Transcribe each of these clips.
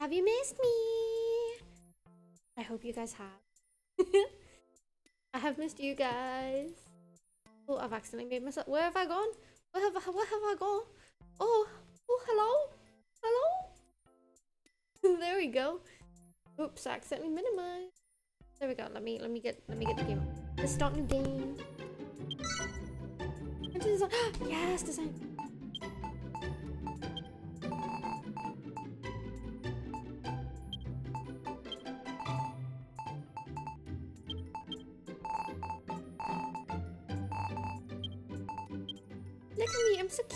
Have you missed me? I hope you guys have. I have missed you guys. Oh, I've accidentally made myself. Where have I gone? Where have I, where have I gone? Oh, oh, hello? Hello? there we go. Oops, I accidentally minimized. There we go. Let me let me get let me get the game. Let's start new game. Yes, design.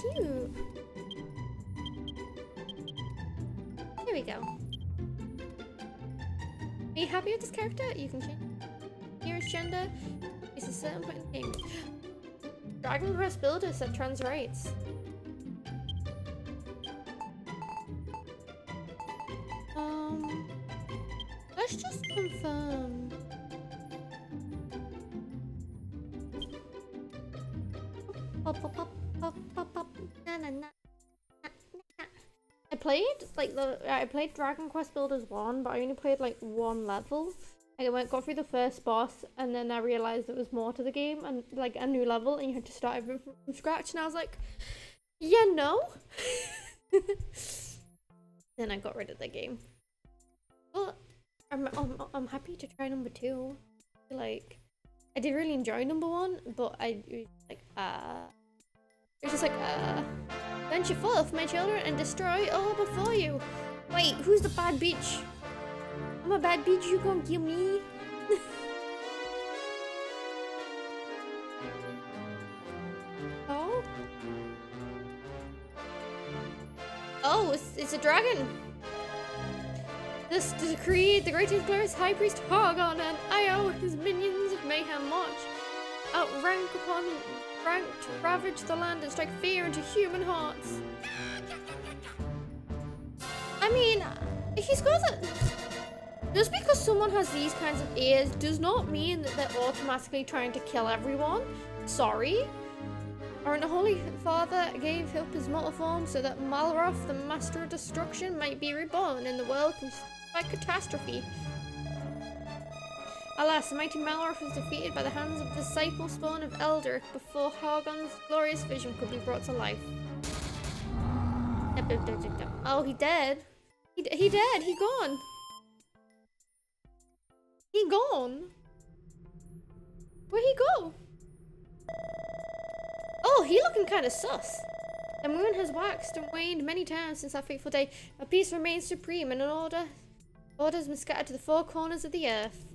Cute. There we go. Are you happy with this character? You can change nearest gender. It's a certain point in the game. Dragon Quest Builder said trans rights. Um, let's just confirm. Like the I played Dragon Quest Builders one, but I only played like one level. I went got through the first boss, and then I realized there was more to the game and like a new level, and you had to start everything from scratch. And I was like, yeah, no. then I got rid of the game. But I'm I'm I'm happy to try number two. Like, I did really enjoy number one, but I like uh, was just like uh. Venture forth, my children, and destroy all before you. Wait, who's the bad bitch? I'm a bad bitch, you gonna kill me? oh? Oh, it's, it's a dragon. This decree, the greatest glorious high priest Hargon and Io, his minions of mayhem march, outrank upon to ravage the land and strike fear into human hearts. I mean, he's got a... Just because someone has these kinds of ears does not mean that they're automatically trying to kill everyone. Sorry. Our Holy Father gave up his mortal form so that Malroth, the Master of Destruction, might be reborn and the world by catastrophe. Alas, the mighty Malroth was defeated by the hands of the disciple spawn of Erdrick before Hargon's glorious vision could be brought to life. Oh, he dead. He, he dead. He gone. He gone. Where'd he go? Oh, he looking kind of sus. The moon has waxed and waned many times since that fateful day. A peace remains supreme and an order orders been scattered to the four corners of the earth.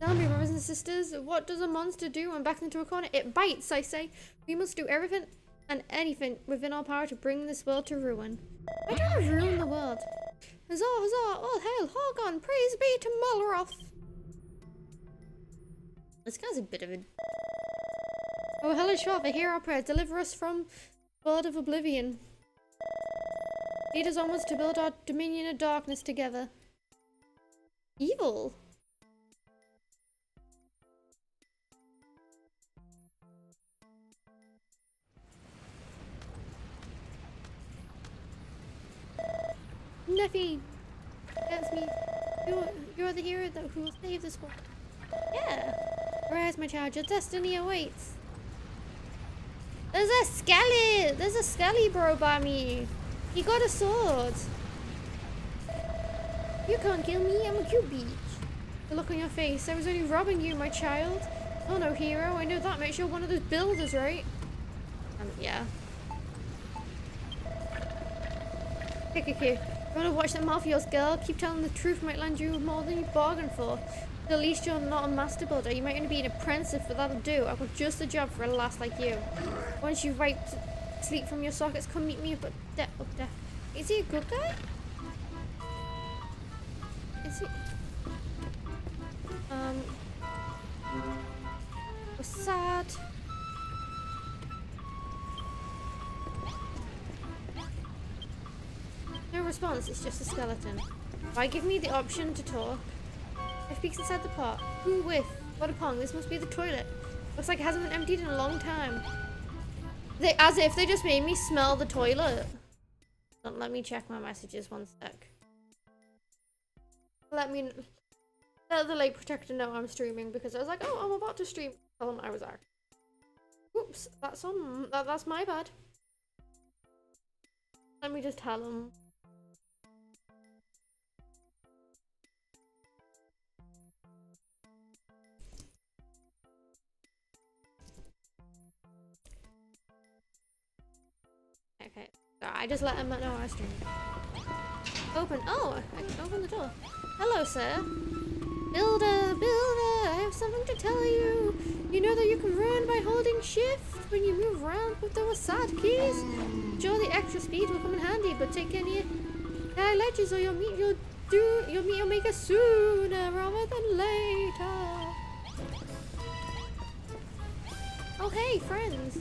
Me, brothers and sisters, what does a monster do when backed into a corner? It bites, I say. We must do everything and anything within our power to bring this world to ruin. Why don't we ruin the world? Huzzah, huzzah, all hail Hargon, praise be to Malroth. This guy's a bit of a... Oh, hellish father, hear our prayer. Deliver us from the world of oblivion. Lead us onwards to build our dominion of darkness together. Evil? Neffy! That's me. You're, you're the hero that who will save this world. Yeah. Rise, my child. Your destiny awaits. There's a skelly! There's a skelly bro by me. He got a sword. You can't kill me. I'm a cute beach. The look on your face. I was only robbing you, my child. Oh no, hero. I know that makes you one of those builders, right? Um, yeah. Okay, okay. Wanna watch that mouth of yours, girl? Keep telling the truth might land you more than you bargained for. At least you're not a master builder. You might only be an apprentice, but that'll do. I've got just the job for a lass like you. Once you wipe sleep from your sockets, come meet me up, there, up there. Is he a good guy? Is he? Um. Was sad. No response, it's just a skeleton. Why give me the option to talk? If peeks inside the pot. Who with? What a pong, this must be the toilet. Looks like it hasn't been emptied in a long time. They, as if they just made me smell the toilet. Don't let me check my messages one sec. Let me let the light protector know I'm streaming because I was like, oh, I'm about to stream. Tell them I was there. Oops, that's on. That, that's my bad. Let me just tell them. Okay, I just let him know I stream. Open. Oh, I can open the door. Hello, sir. Builder, builder, I have something to tell you. You know that you can run by holding shift when you move around with the WASD keys? Sure, the extra speed will come in handy, but take any high ledges or you'll meet your do you'll meet your maker sooner rather than later. Oh hey, friends.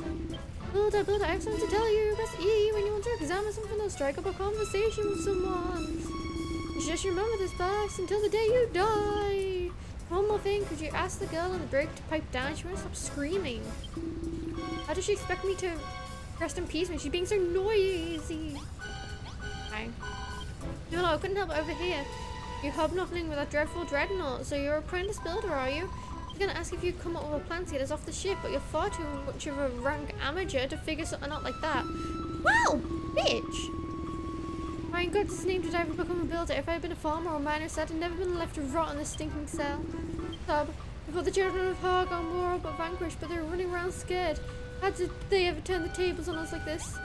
Builder, builder, I have something to tell you. Press E when you want to examine something or strike up a conversation with someone. Just remember this box until the day you die. One more thing, could you ask the girl on the break to pipe down? She won't stop screaming. How does she expect me to rest in peace when she's being so noisy? Fine. No, no, I couldn't help over here. You're hobnobbling with that dreadful dreadnought, so you're apprentice builder, are you? I'm gonna ask if you'd come up with a plan to get us off the ship, but you're far too much of a rank amateur to figure something out like that. Well, bitch! My God's name did I ever become a builder? If I had been a farmer or miner, said I'd never been left to rot in this stinking cell. Sub, before the children of Hargon were all but vanquished, but they were running around scared. How did they ever turn the tables on us like? This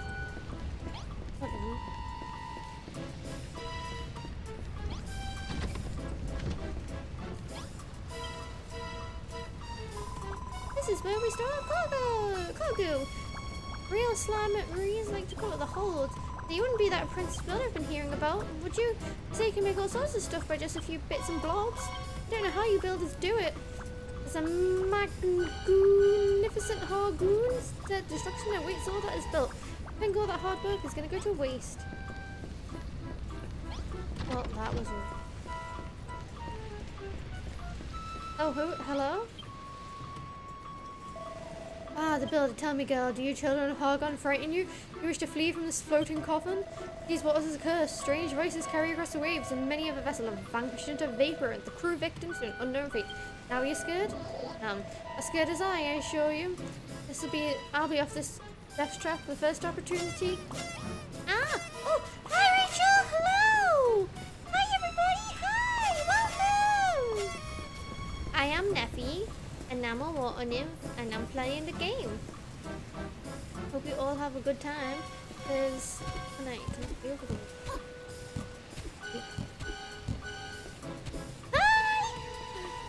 hold. You wouldn't be that apprentice builder I've been hearing about, would you? Say you can make all sorts of stuff by just a few bits and blobs. I don't know how you builders do it. It's a magnificent hargoons. The destruction that waits all that is built. I think all that hard work is going to go to waste. Well, that was a... Oh, hello? Ah, the builder, tell me, girl, do you children of Hargon frighten you? You wish to flee from this floating coffin? These waters is a curse. Strange voices carry across the waves, and many of the vessel have vanished into vapor, and the crew victims to an unknown fate. Now are you scared? Um, as scared as I, I assure you. This will be, I'll be off this death trap the first opportunity. Ah! Oh, hi Rachel! Hello! Hi everybody! Hi! Welcome! I am Neffy and I'm a water nymph and I'm playing the game. Hope you all have a good time because tonight!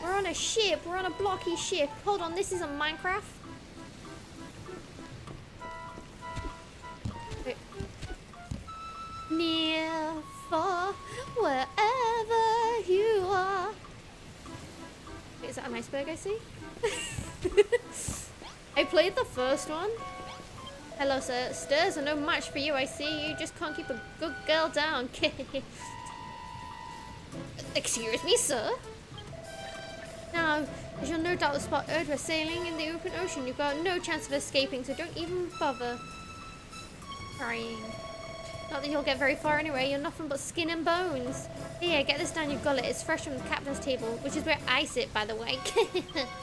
We're on a ship, we're on a blocky ship. Hold on, this isn't Minecraft. Wait. Near, far, wherever you are. Is that an iceberg I see? I played the first one. Hello, sir. Stairs are no match for you, I see. You just can't keep a good girl down. Excuse me, sir? Now, as you'll no doubt spot Erdra sailing in the open ocean, you've got no chance of escaping, so don't even bother crying. Not that you'll get very far anyway, you're nothing but skin and bones. Here, get this down your gullet. It's fresh from the captain's table, which is where I sit, by the way.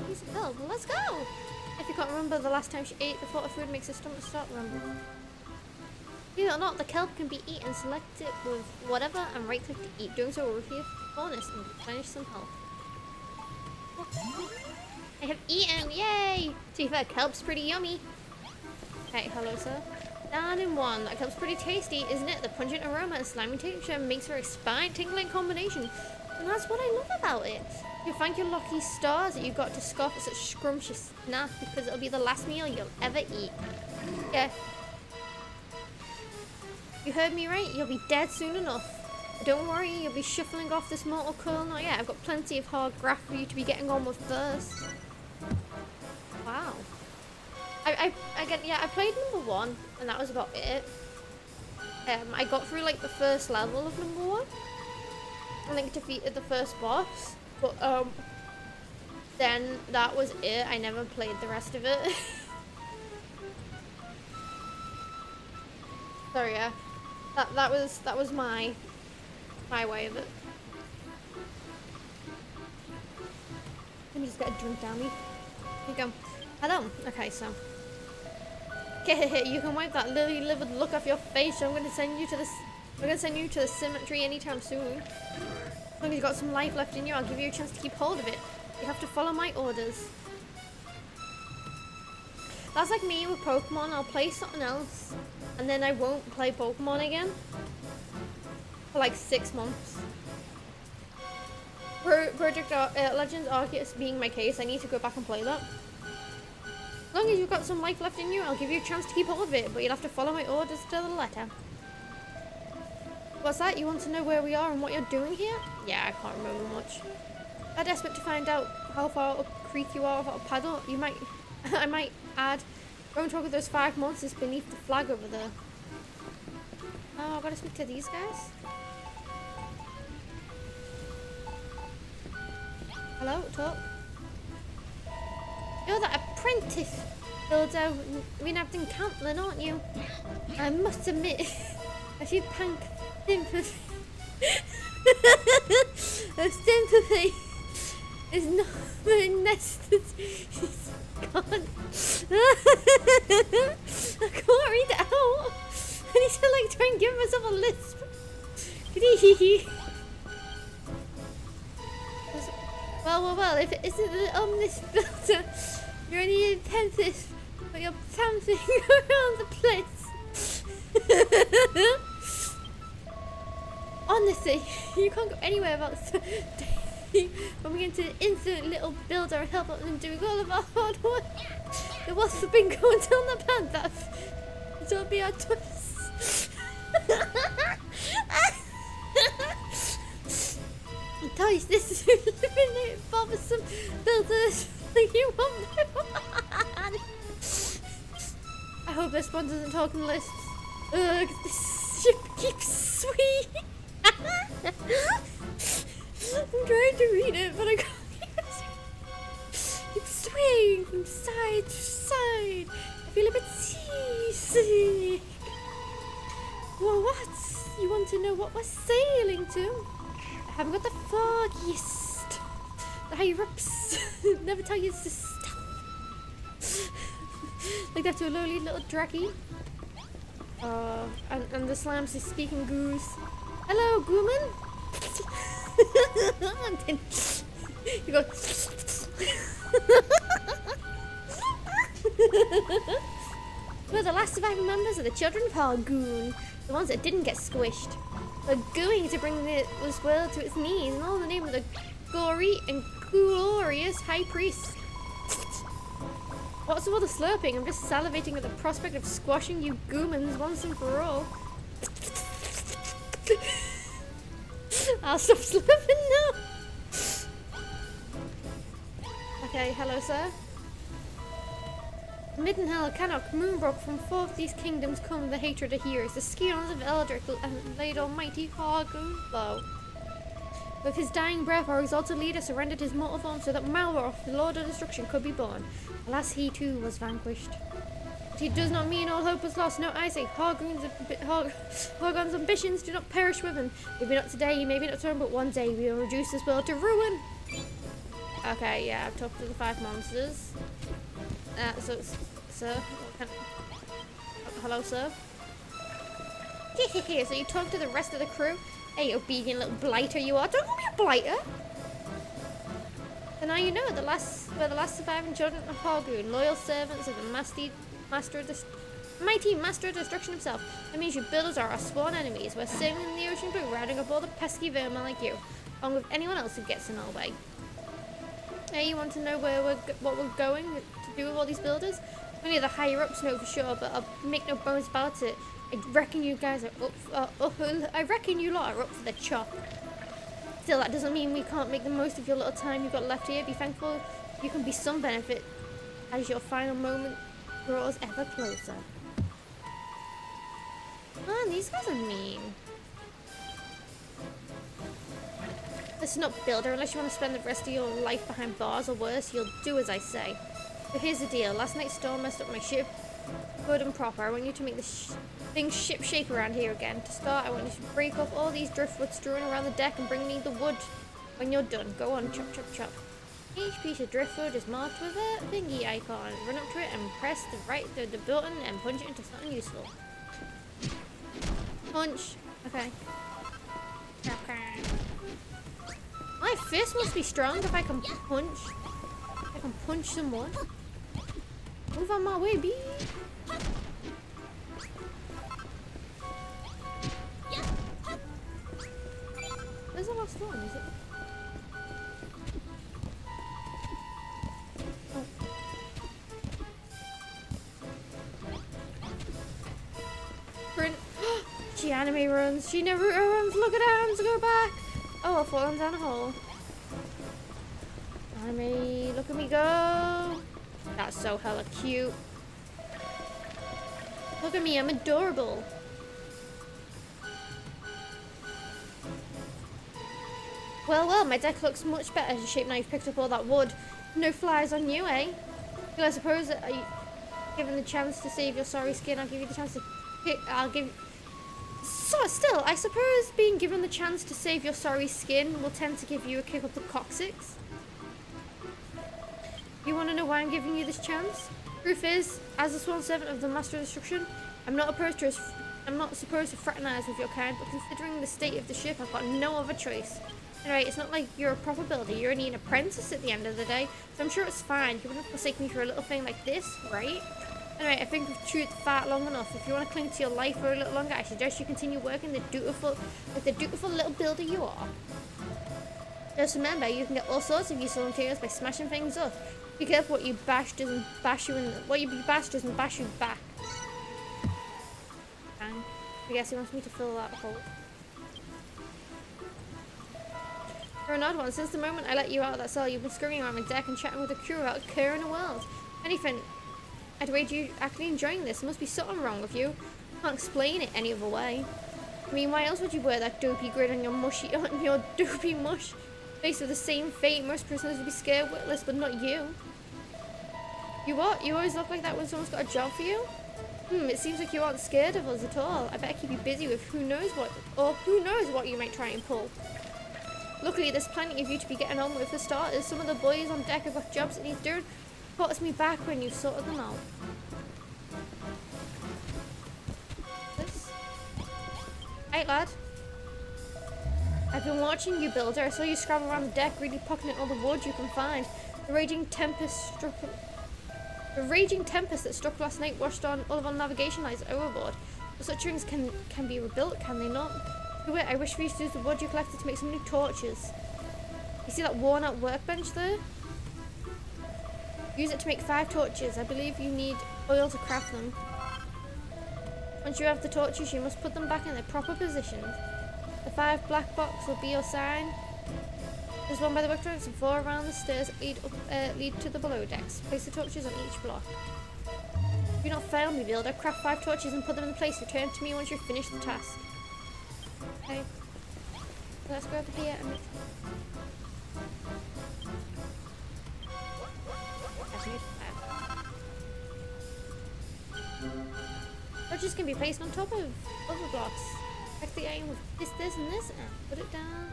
A piece of milk. Let's go! If you can't remember the last time she ate, the thought of food makes her stomach start rumbling. It or not, the kelp can be eaten. Select it with whatever and right click to eat. Doing so will refill bonus and replenish some health. I have eaten! Yay! To be fair, kelp's pretty yummy. Okay, hello sir. Down in one. That kelp's pretty tasty, isn't it? The pungent aroma and slimy texture makes for a spine-tingling combination. And that's what I love about it. You thank your lucky stars that you got to scoff at such scrumptious snack because it'll be the last meal you'll ever eat. Yeah. You heard me right? You'll be dead soon enough. Don't worry, you'll be shuffling off this mortal coil not yet. I've got plenty of hard graft for you to be getting on with first. Wow. I, I, again, yeah, I played number one, and that was about it. Um, I got through, like, the first level of number one. I think defeated the first boss. But, um, then that was it. I never played the rest of it. so yeah, that that was that was my my way of it. Let me just get a drink down me. Here you go. Hello. Okay, so. Okay, you can wipe that lily livered look off your face. I'm gonna send you to the I'm gonna send you to the cemetery anytime soon. Long as you've got some life left in you, I'll give you a chance to keep hold of it. You have to follow my orders. That's like me with Pokemon. I'll play something else, and then I won't play Pokemon again for like six months. Pro Project Ar uh, Legends Arceus being my case, I need to go back and play that. As long as you've got some life left in you, I'll give you a chance to keep hold of it, but you'll have to follow my orders to the letter. What's that? You want to know where we are and what you're doing here? Yeah, I can't remember much. I'm desperate to find out how far up creek you are without a paddle. You might, I might add, go and talk with those five monsters beneath the flag over there. Oh, I've got to speak to these guys. Hello, talk. You're that apprentice builder Renabden Cantlin, aren't you? I must admit, a few pank sympathy. sympathy is not nested. God. I can't read it out. I need to like try and give myself a lisp. well, well, well, if it isn't the omnis builder, you're only Penthis, but you're bouncing around the place. Honestly, you can't go anywhere without bumping into the infinite little builder and help them doing all of our hard work. It was the bingo until the panther. Don't be our twist. Guys, this is eliminate bothersome builders like you want I hope this one doesn't talk in lists. Ugh, this ship keeps sweet. I'm trying to read it, but I can't. It's swaying from side to side. I feel a bit seasick. Well, what? You want to know what we're sailing to? I haven't got the foggiest. The higher ups never tell you to stop. like that to a lowly little draggy. Uh, and, and the slams is speaking goose. Hello, Gooman. you go. We're the last surviving members of the Children of Hargoon, the ones that didn't get squished. We're going to bring the, this world to its knees, and all in the name of the gory and glorious High Priest. What's with all the slurping? I'm just salivating at the prospect of squashing you goomans once and for all. I'll stop slipping now. Okay, hello, sir. Midenhall, Cannock, Moonbrooke, from forth these kingdoms come the hatred of heroes, the scions of Erdrick, and laid almighty Hargoon low. With his dying breath, our exalted leader surrendered his mortal form so that Malroth, the Lord of Destruction, could be born. Alas, he too was vanquished. It does not mean all hope is lost. No, I say Hargoon's, Hargon's ambitions do not perish with him. Maybe not today, maybe not tomorrow, but one day we will reduce this world to ruin. Okay, yeah, I've talked to the five monsters. Uh, so, sir, hello, sir. so you talk to the rest of the crew? Hey, obedient little blighter you are. Don't call me a blighter. And now you know the last, we're the last surviving children of Hargoon, loyal servants of the master master of the mighty master of destruction himself. That means you builders are our sworn enemies. We're sailing in the ocean blue, riding up all the pesky vermin like you, along with anyone else who gets in our way. Hey, you want to know where we're what we're going to do with all these builders? Only the higher ups know for sure, but I'll make no bones about it. I reckon you guys are up. Uh, up I reckon you lot are up for the chop. Still, that doesn't mean we can't make the most of your little time you've got left here. Be thankful you can be some benefit as your final moment draws ever closer. Man, these guys are mean. This is not Builder. Unless you want to spend the rest of your life behind bars or worse, you'll do as I say. But here's the deal. Last night's storm messed up my ship. good and proper. I want you to make this sh thing ship around here again. To start, I want you to break off all these driftwood strewn around the deck and bring me the wood when you're done. Go on, chop, chop, chop. Each piece of driftwood is marked with a thingy icon. Run up to it and press the right the, the button and punch it into something useful. Punch. Okay. Okay. My fist must be strong if I can punch. If I can punch someone. Move on my way, bee. Where's the last one? Is it? She anime runs. She never runs. Look at her hands go back. Oh, I've fallen down a hole. Anime, look at me go. That's so hella cute. Look at me, I'm adorable. Well, well, my deck looks much better shape now you've picked up all that wood. No flies on you, eh? Well, I suppose that you, given the chance to save your sorry skin, I'll give you the chance to pick, I'll give... So, still, I suppose being given the chance to save your sorry skin will tend to give you a kick up the coccyx. You want to know why I'm giving you this chance? Proof is, as a sworn servant of the Master of Destruction, I'm not opposed to I'm not supposed to fraternize with your kind, but considering the state of the ship, I've got no other choice. Anyway, it's not like you're a proper builder, you're only an apprentice at the end of the day, so I'm sure it's fine. You wouldn't forsake me for a little thing like this, right? Anyway, I think we've chewed the fat long enough. If you want to cling to your life for a little longer, I suggest you continue working the dutiful, the dutiful little builder you are. Just remember, you can get all sorts of useful materials by smashing things up. Be careful what you bash doesn't bash you in. the, What you bash doesn't bash you back. And I guess he wants me to fill that hole. For an odd one, since the moment I let you out of that cell, you've been scurrying around my deck and chatting with the crew about a the world. Anything, I'd rate you actually enjoying this. There must be something wrong with you. Can't explain it any other way. I mean, why else would you wear that dopey grin on your mushy, on your dopey mush? Faced with the same fate, most prisoners would be scared witless, but not you. You what? You always look like that when someone's got a job for you? Hmm, it seems like you aren't scared of us at all. I better keep you busy with who knows what, or who knows what you might try and pull. Luckily, there's plenty of you to be getting on with for starters. Some of the boys on deck have got jobs that need doing. Puts me back when you've sorted them out. This? Hey, lad. I've been watching you, Builder. I saw you scramble around the deck, really pocketing all the wood you can find. The raging tempest struck the raging tempest that struck last night washed on all of our navigation lights overboard. But such rings can can be rebuilt, can they not? I wish we used to use the wood you collected to make some new torches. You see that worn out workbench there? Use it to make five torches. I believe you need oil to craft them. Once you have the torches, you must put them back in their proper positions. The five black box will be your sign. There's one by the workbench and four around the stairs that lead up, uh, lead to the below decks. Place the torches on each block. If Do not fail me, builder. Craft five torches and put them in place. Return to me once you've finished the task. Okay. Let's go over here and... Torches can be placed on top of other blocks. Like the aim with this, this, and this, and put it down.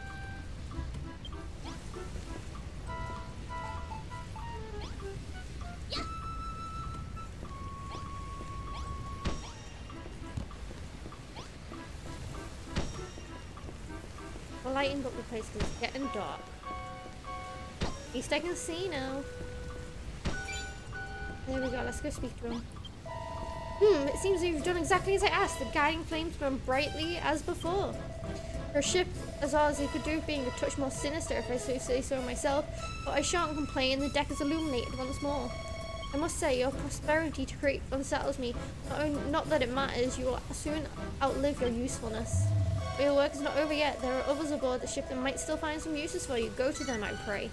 The lighting got replaced because it's getting dark. He's taking the sea now. There we go, let's go speak to him. Hmm, it seems you've done exactly as I asked. The guiding flames burn brightly as before. For a ship as odd as it could do, being a touch more sinister if I so say so myself, but I shan't complain, the deck is illuminated once more. I must say, your prosperity to create unsettles me. Not, only, not that it matters, you will soon outlive your usefulness. But your work is not over yet. There are others aboard the ship that might still find some uses for you. Go to them, I pray.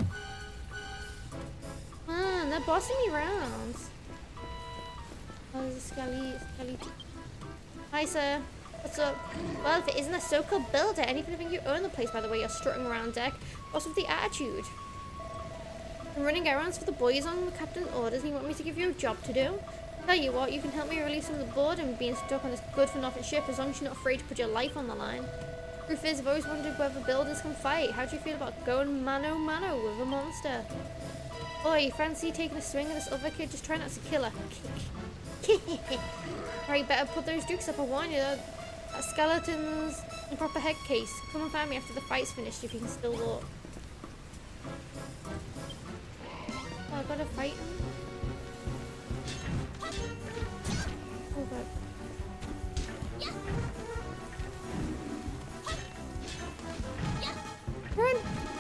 Man, they're bossing me around. Oh, there's a. Hi, sir. What's up? Well, if it isn't a so-called builder, anything think you own the place, by the way, you're strutting around deck. What's with the attitude? I'm running errands for the boys on the captain's orders and you want me to give you a job to do? Tell you what, you can help me release some of the boredom being stuck on this good-for-nothing ship as long as you're not afraid to put your life on the line. Truth is, I've always wondered whether builders can fight. How do you feel about going mano-mano with a monster? Oh, Oi, fancy taking a swing at this other kid? Just try not to kill her. Right, better put those dukes up, I warn you. That skeleton's in proper head case. Come and find me after the fight's finished if you can still walk. Oh, I gotta fight him. Oh god. Run!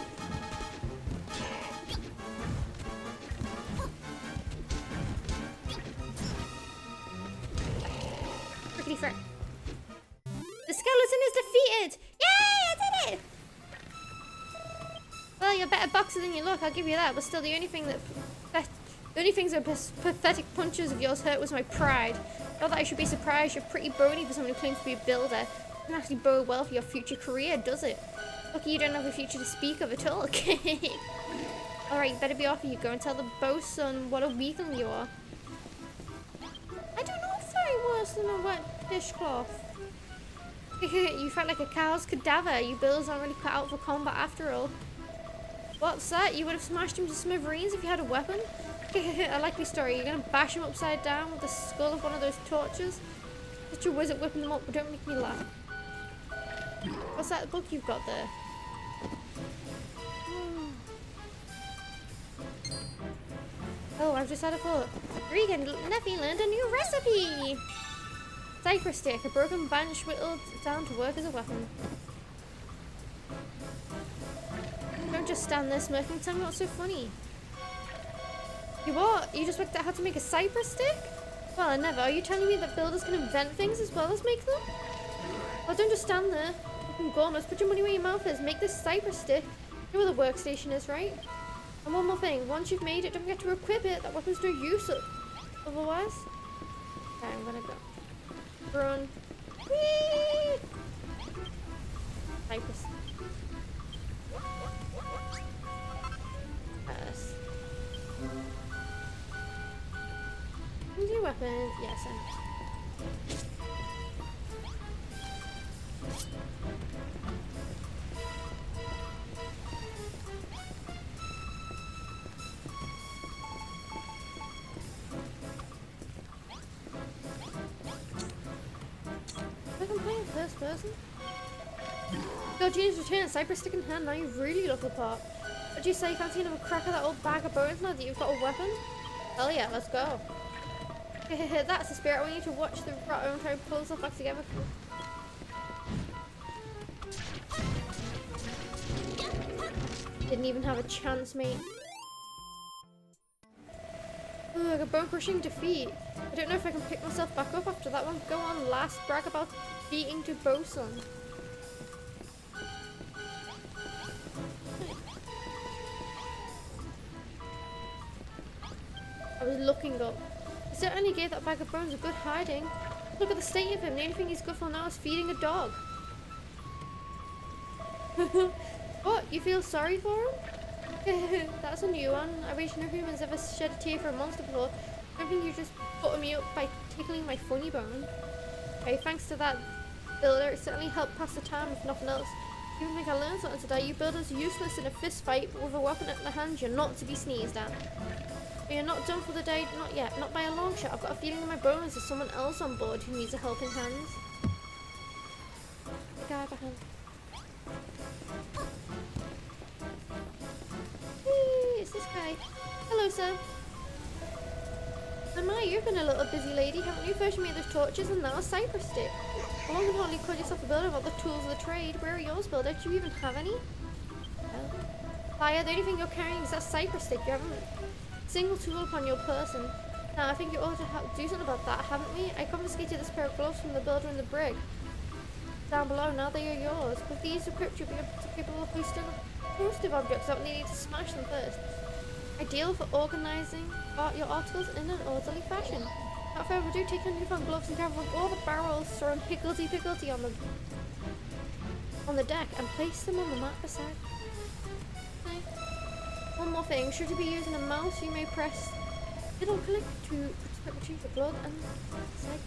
The skeleton is defeated! Yay! I did it! Well, you're a better boxer than you look, I'll give you that, but still the only thing that the only things that pathetic punches of yours hurt was my pride. Not that I should be surprised, you're pretty bony for someone who claims to be a builder. It doesn't actually bode well for your future career, does it? Lucky you don't have a future to speak of at all. Alright, better be off you go and tell the bosun what a weakling you are. I don't know if I than a wet dishcloth. you fight like a cow's cadaver. You bills aren't really cut out for combat after all. What's that? You would have smashed him to smithereens if you had a weapon? I like your story. You're gonna bash him upside down with the skull of one of those torches? Such a wizard whipping them up, but don't make me laugh. What's that book you've got there? Hmm. Oh, I've just had a thought. Regan, Neffy learned a new recipe! Cypress stick, a broken branch whittled down to work as a weapon. Don't just stand there smirking, tell me what's so funny. You what? You just worked out how to make a cypress stick? Well, I never. Are you telling me that builders can invent things as well as make them? Well, don't just stand there. Looking gormless. Put your money where your mouth is. Make this cypress stick. You know where the workstation is, right? And one more thing. Once you've made it, don't forget to equip it. That weapon's no use otherwise. Okay, I'm gonna go. Run. Yes. New weapon. Yes, I'm. Person. Go Genius return, cypress stick in hand, now you really look the part. Do you say, you can't another crack of that old bag of bones now that you've got a weapon? Hell yeah, let's go. That's the spirit, I want you to watch the rat and try to pull stuff back together. Didn't even have a chance, mate. Ugh, a bone crushing defeat. I don't know if I can pick myself back up after that one. Go on, last brag about beating to bosun. I was looking up. He certainly gave that bag of bones a good hiding. Look at the state of him. The only thing he's good for now is feeding a dog. what? You feel sorry for him? That's a new one. I wish no humans ever shed a tear for a monster before. I think you just butter me up by tickling my funny bone. Okay, thanks to that builder, it certainly helped pass the time if nothing else. You think I learned something today? You builders are useless in a fist fight, but with a weapon in the hand, you're not to be sneezed at. But you're not done for the day, not yet, not by a long shot. I've got a feeling in my bones there's someone else on board who needs a helping hand. The guy behind. Whee, it's this guy. Hello, sir. And my, you've been a little busy lady, haven't you? First you made those torches and now a cypress stick. How long have you called yourself a builder without the tools of the trade? Where are yours, builder? Do you even have any? Oh. Oh, no. Fire, the only thing you're carrying is that cypress stick. You haven't single tool upon your person. Now, I think you ought to do something about that, haven't we? I confiscated this pair of gloves from the builder in the brig. Down below, now they are yours. With these equipped, you'll be able capable of boosting explosive objects without needing to smash them first. Ideal for organising your articles in an orderly fashion. Further ado, take your newfound gloves and gather all the barrels thrown higgledy-piggledy on the on the deck and place them on the mat beside. One more thing, should you be using a mouse, you may press middle click to retrieve the blood and like,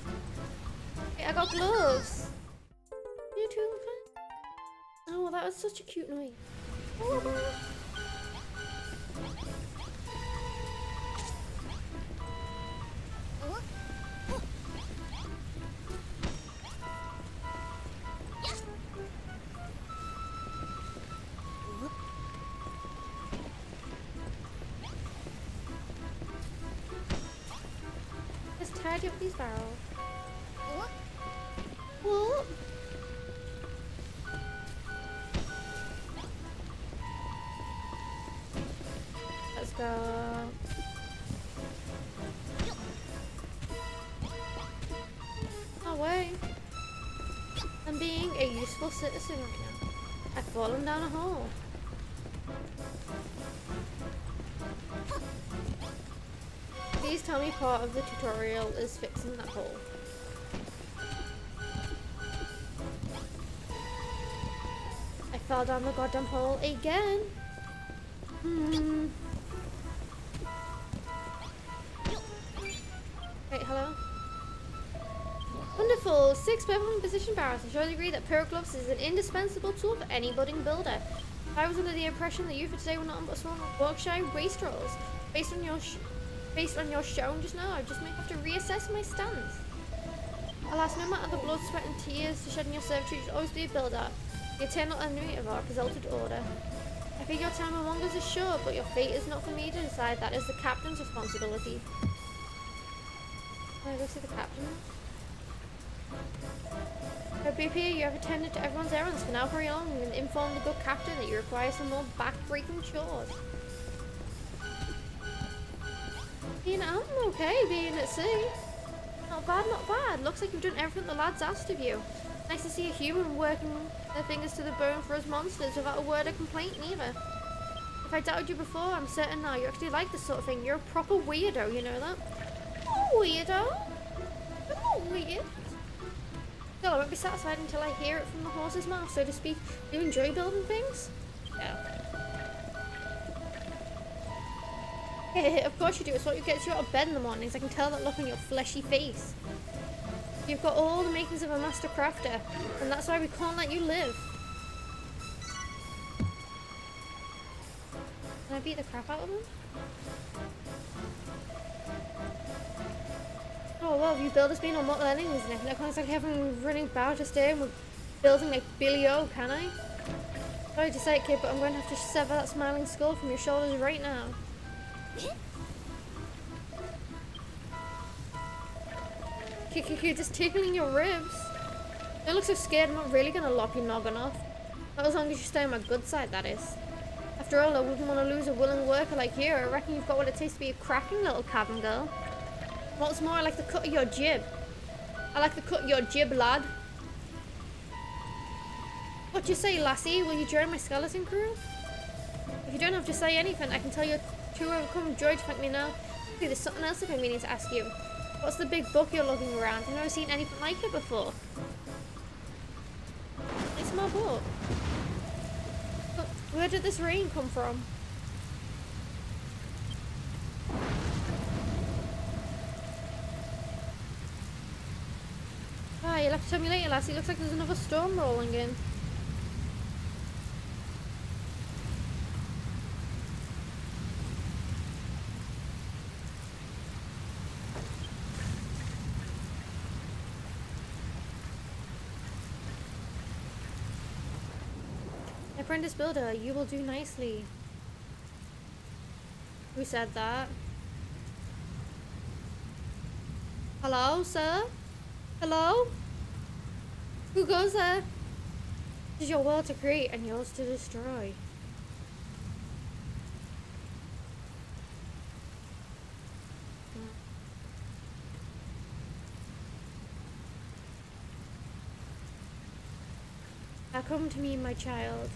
hey, I got gloves. You too, okay? Oh, that was such a cute noise. Oh, down a hole. Please tell me part of the tutorial is fixing that hole. I fell down the goddamn hole again. Hmm. Six perfectly positioned barrels. Surely agree that Pyrogloves is an indispensable tool for any budding builder. I was under the impression that you for today were not but sworn Berkshire waste rolls. Based on your based on your showing just now, I just may have to reassess my stance. Alas, no matter the blood, sweat and tears to shed in your servitude, you'll always be a builder. The eternal enemy of our exalted order. I think your time among us is short, but your fate is not for me to decide. That is the captain's responsibility. Can I go see the captain? So BP, you have attended to everyone's errands. For now, hurry along and inform the good captain that you require some more back-breaking chores. Being, I'm okay being at sea. Not bad, not bad. Looks like you've done everything the lads asked of you. Nice to see a human working their fingers to the bone for us monsters without a word of complaint neither. If I doubted you before, I'm certain now you actually like this sort of thing. You're a proper weirdo, you know that? Oh, weirdo? I'm not weird. Still, I won't be satisfied until I hear it from the horse's mouth, so to speak. Do you enjoy building things? Yeah. of course you do. It's what gets you out of bed in the mornings. I can tell that look on your fleshy face. You've got all the makings of a master crafter, and that's why we can't let you live. Can I beat the crap out of them? Oh well, you builders been on Mortal Enemies and everything. I can't like having running just here and we're building like Billy O, can I? Sorry to say it, kid, but I'm going to have to sever that smiling skull from your shoulders right now. You're just tickling your ribs. Don't look so scared. I'm not really going to lop your noggin off. Not as long as you stay on my good side, that is. After all, I wouldn't want to lose a willing worker like you. I reckon you've got what it takes to be a cracking little cabin girl. What's more, I like the cut of your jib. I like the cut of your jib, lad. What you say, lassie? Will you join my skeleton crew? If you don't have to say anything, I can tell you to overcome joy to thank me now. There's something else I've been meaning to ask you. What's the big book you're looking around? I've never seen anything like it before. It's my book. But where did this rain come from? Have to tell me later, lassie. Looks like there's another storm rolling in. Apprentice Builder, you will do nicely. Who said that? Hello, sir? Hello? Who goes there? This is your world to create and yours to destroy. Now come to me, my child.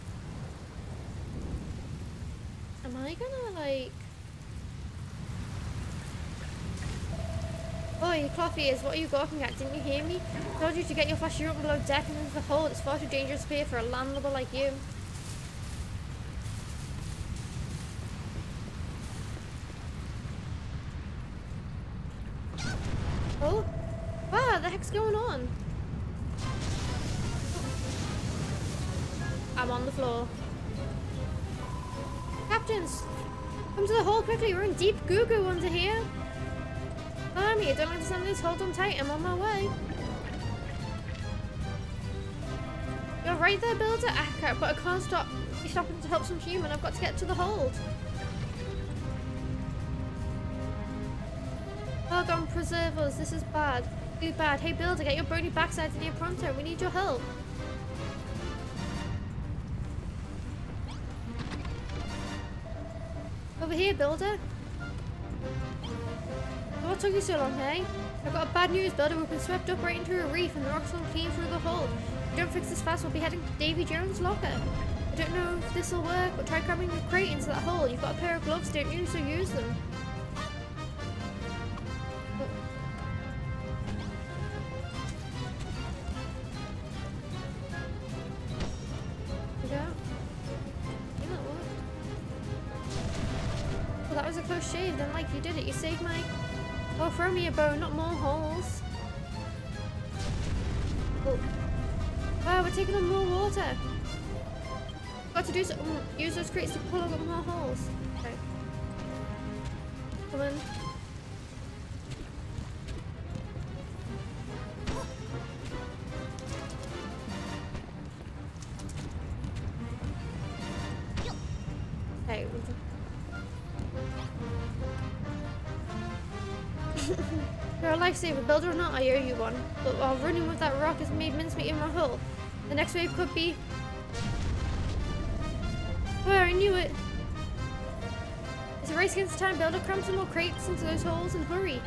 Am I gonna like... Oh, you coffee is what are you gawking at? Didn't you hear me? I told you to get your flashy up below deck and into the hole. It's far too dangerous here for a landlubber like you. Oh? What the heck's going on. I'm on the floor. Captains, come to the hole quickly. We're in deep goo-goo under here. I don't understand this. Hold on tight. I'm on my way. You're right there, Builder. But I can't stop. Stopping to help some human. I've got to get to the hold. Hargon, preserve us. This is bad. Too bad. Hey, Builder, get your bony backside in here pronto. We need your help. Over here, Builder. Took you so long, hey? I've got a bad news, Builder. We've been swept up right into a reef and the rocks will clean through the hole. If we don't fix this fast, we'll be heading to Davy Jones' locker. I don't know if this will work, but try cramming the crate into that hole. You've got a pair of gloves, don't you? So use them. Shave, then like you did it. Throw me a bone, not more holes. Oh. Wow, we're taking on more water. Got to do some, use those crates to pull up more holes. Okay. Come on. lifesaver, builder or not, I owe you one. But while running with that rock has made mincemeat in my hull. The next wave could be... Oh, I knew it. It's a race against time. Builder, cram some more crates into those holes and hurry.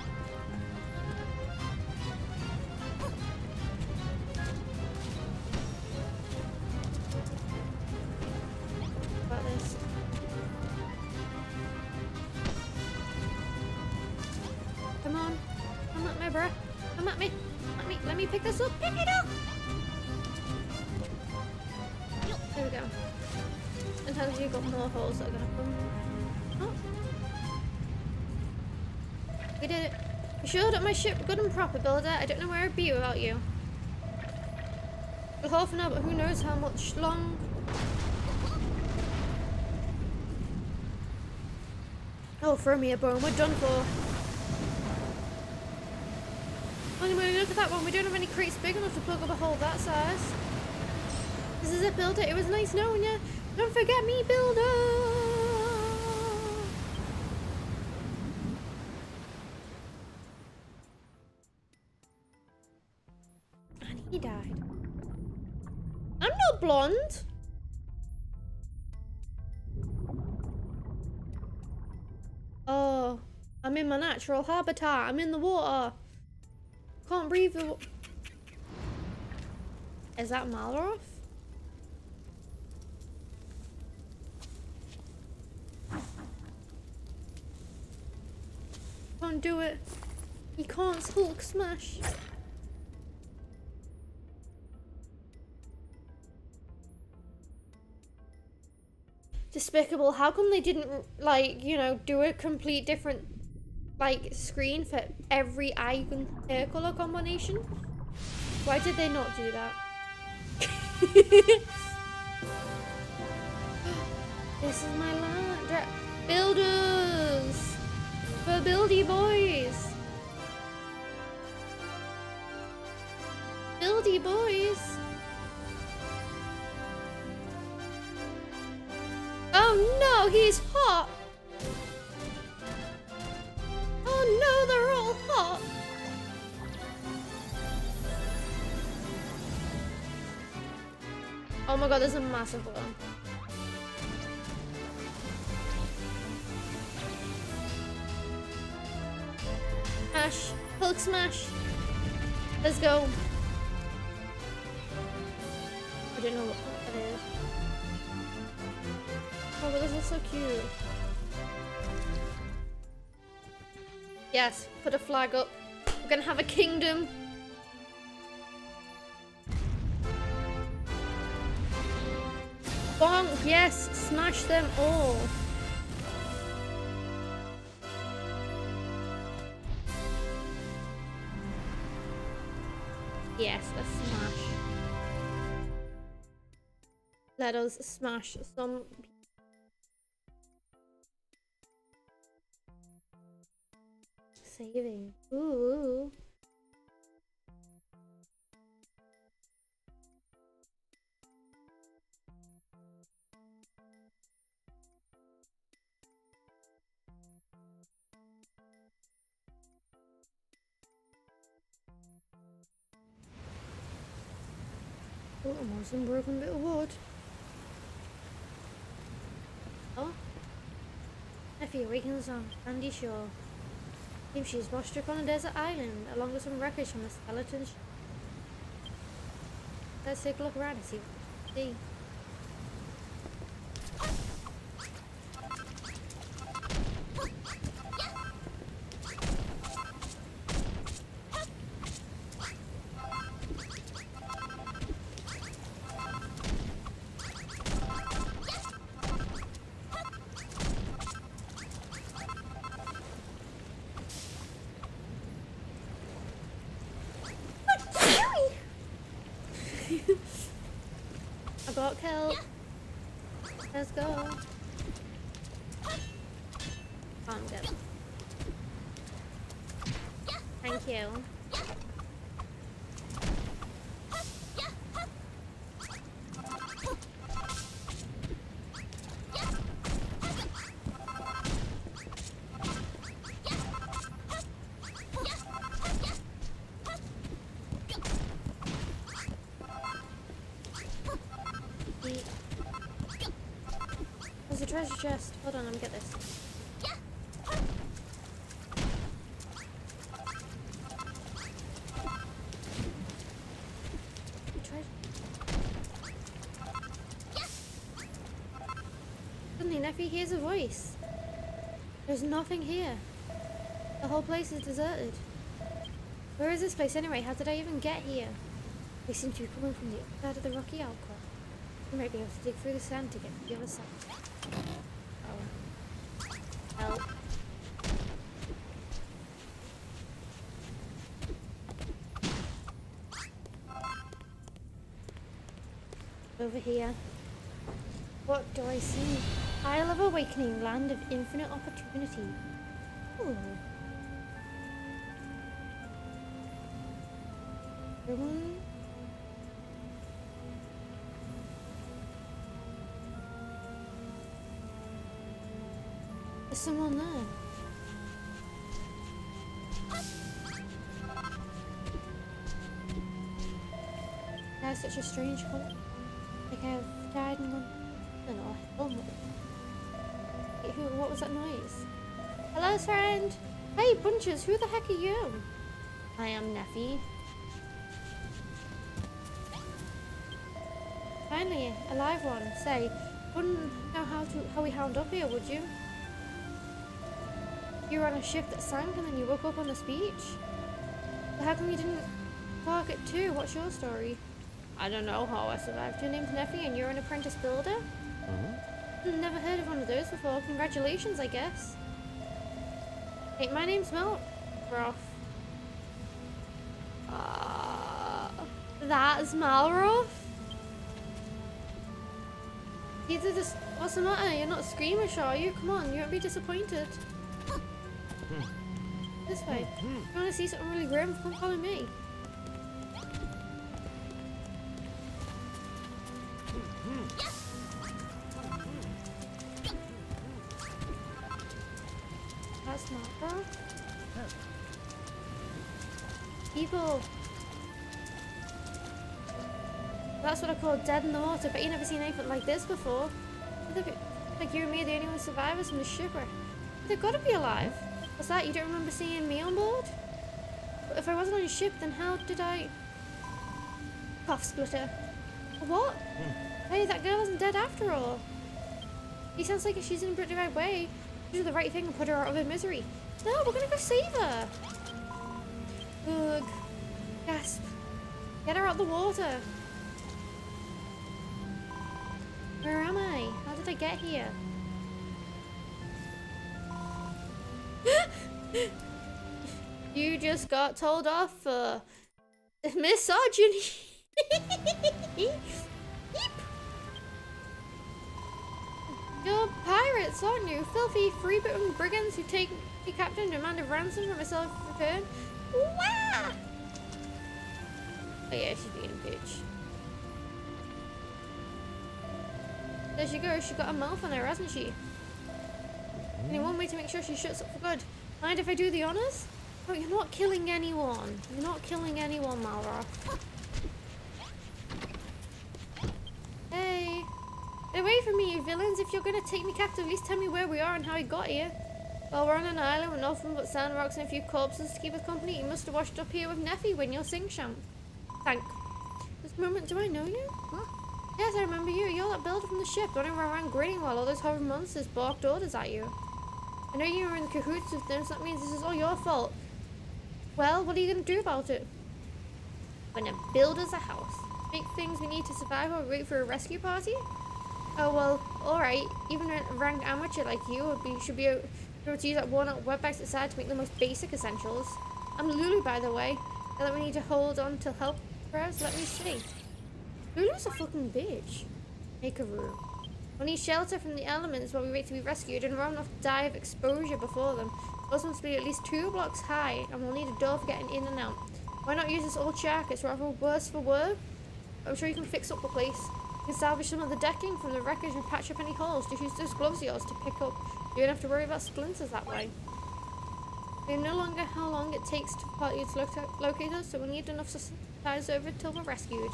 Ship good and proper, Builder. I don't know where I'd be without you. For half an hour, but who knows how much long. Oh, throw me a bone. We're done for. Anyway, look at that one. We don't have any crates big enough to plug up a hole that size. This is it, Builder. It was nice knowing you. Don't forget me, Builder. Natural habitat. I'm in the water. Can't breathe the Is that Malroth? Can't do it. He can't Hulk smash. despicable. How come they didn't, like, you know, do a complete different, like, screen for every icon hair color combination? Why did they not do that? this is my land. Builders! For buildy boys! Buildy boys! Oh no, he's hot! No, they're all hot! Oh my god, there's a massive one. Smash! Hulk smash! Let's go! I don't know what that is. Oh, but this is so cute. Yes, put a flag up. We're gonna have a kingdom. Bonk, yes, smash them all. Yes, a smash. Let us smash some saving. Ooh. Oh, almost some broken bit of wood. Oh. Neffy awakens on sandy shore. Seems she's washed up on a desert island, along with some wreckage from the skeleton. Let's take a look around and see what we see. Treasure chest. Hold on, let me get this. Suddenly, Neffy hears a voice. There's nothing here. The whole place is deserted. Where is this place anyway? How did I even get here? They seem to be coming from the other side of the rocky outcrop. We might be able to dig through the sand to get to the other side. Over here. What do I see? Isle of Awakening, land of infinite opportunity. Ooh. Someone there. That's such a strange color. Like I've died and gone. I don't know. Oh my. Who, what was that noise? Hello, friend. Hey, Bunches, who the heck are you? I am Neffy. Finally, a live one. Say, wouldn't know how to how we hound up here, would you? You were on a ship that sank and then you woke up on this beach. But how come you didn't park it too? What's your story? I don't know how I survived. Your name's Neffy and you're an apprentice builder? Never heard of one of those before. Congratulations, I guess. Hey, my name's Mel Roth. Uh, that's Malroth? Either this, what's the matter? You're not squeamish, are you? Come on, you won't be disappointed. Way. If you want to see something really grim, come follow me. That's not her. People. That's what I call dead in the water, but you never seen anything like this before. Like you and me are the only survivors from the shipwreck. They've got to be alive. What's that? You don't remember seeing me on board? If I wasn't on your ship, then how did I... Cough splitter. What? Hmm. Hey, that girl isn't dead after all. He sounds like if she's in the right way, do the right thing and put her out of her misery. No, we're gonna go save her. Ugh. Gasp. Get her out the water. Where am I? How did I get here? you just got told off for Misogyny. You're pirates, aren't you? Filthy freebooting brigands who take the captain demand a ransom for myself return. Wah! Oh yeah, she's being a bitch. There she goes, she got a mouth on her, hasn't she? Only one way to make sure she shuts up for good. Mind if I do the honors? Oh, you're not killing anyone. You're not killing anyone, Malra. Hey. Get away from me, you villains. If you're going to take me captive, at least tell me where we are and how we got here. Well, we're on an island with nothing but sand rocks and a few corpses to keep us company. You must have washed up here with Neffy when you're sing champ. Thank. This moment, do I know you? Huh? Yes, I remember you. You're that builder from the ship, running around grinning while all those horrible monsters barked orders at you. I know you were in cahoots with them, so that means this is all your fault. Well, what are you going to do about it? When a build us a house. Make things we need to survive or wait for a rescue party? Oh, well, alright. Even a ranked amateur like you would be, should be able to use that worn-out webpacks aside to make the most basic essentials. I'm Lulu, by the way. Now that we need to hold on to help us, let me see. Lulu's a fucking bitch. Make a room. We'll need shelter from the elements while we wait to be rescued, and to die of exposure before them. Those must be at least two blocks high, and we'll need a door for getting in and out. Why not use this old shack? It's rather worse for wear. I'm sure you can fix up the place. You can salvage some of the decking from the wreckage and patch up any holes. Just use those gloves of yours to pick up. You don't have to worry about splinters that way. We know no longer how long it takes to party to locate us, so we'll need enough supplies over till we're rescued.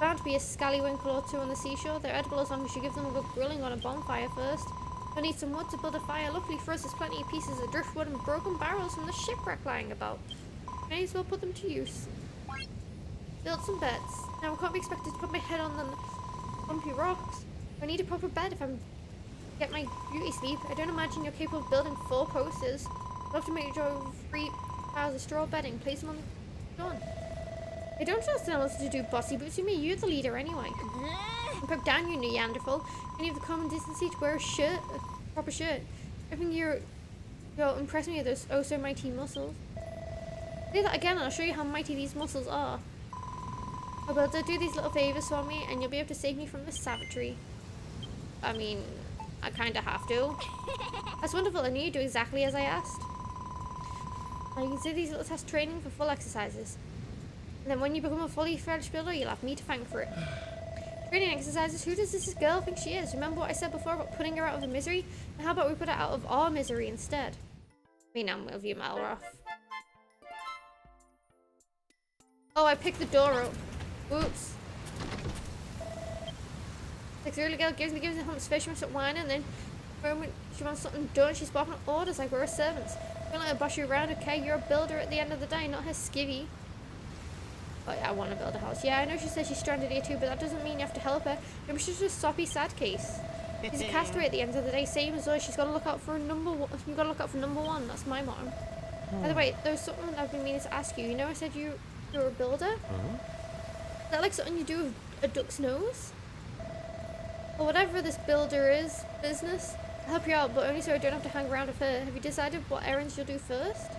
Bound to be a scallywinkle or two on the seashore. They're edible as long as you give them a good grilling on a bonfire first. We'll need some wood to build a fire. Luckily for us, there's plenty of pieces of driftwood and broken barrels from the shipwreck lying about. May as well put them to use. Build some beds. Now, I can't be expected to put my head on the bumpy rocks. I need a proper bed if I'm get my beauty sleep. I don't imagine you're capable of building four posters. I'd love to make you draw three piles of straw bedding. Place them on the dawn. I don't trust else to do bossy boots. You mean you're the leader anyway. Poke down, you Neanderthal. And you have the common decency to wear a shirt, a proper shirt. I think you're, you're impressing me with those oh so mighty muscles. Do that again and I'll show you how mighty these muscles are. Oh, but do these little favors for me and you'll be able to save me from this savagery. I mean, I kind of have to. That's wonderful, and you do exactly as I asked. Can see these little test training for full exercises. And then when you become a fully fledged builder, you'll have me to thank for it. Training exercises, who does this girl think she is? Remember what I said before about putting her out of her misery? And how about we put her out of our misery instead? I mean, I'm with you, Malroth. Oh, I picked the door up. Oops. Like the early girl gives me gives me humps fish, start whining, and then when she wants something done, she's barking orders like we're her servants. Don't let her boss you around, okay? You're a builder at the end of the day, not her skivvy. Oh yeah, I want to build a house. Yeah, I know she says she's stranded here too, but that doesn't mean you have to help her. Maybe she's just a soppy sad case. She's a castaway at the end of the day, same as us. She's got to look out for number one. You've got to look out for number one. That's my motto. By the hmm. way, there was something I've been meaning to ask you. You know I said you, you're a builder? -huh. Is that like something you do with a duck's nose? Or whatever this builder is, business? I'll help you out, but only so I don't have to hang around with her. Have you decided what errands you'll do first?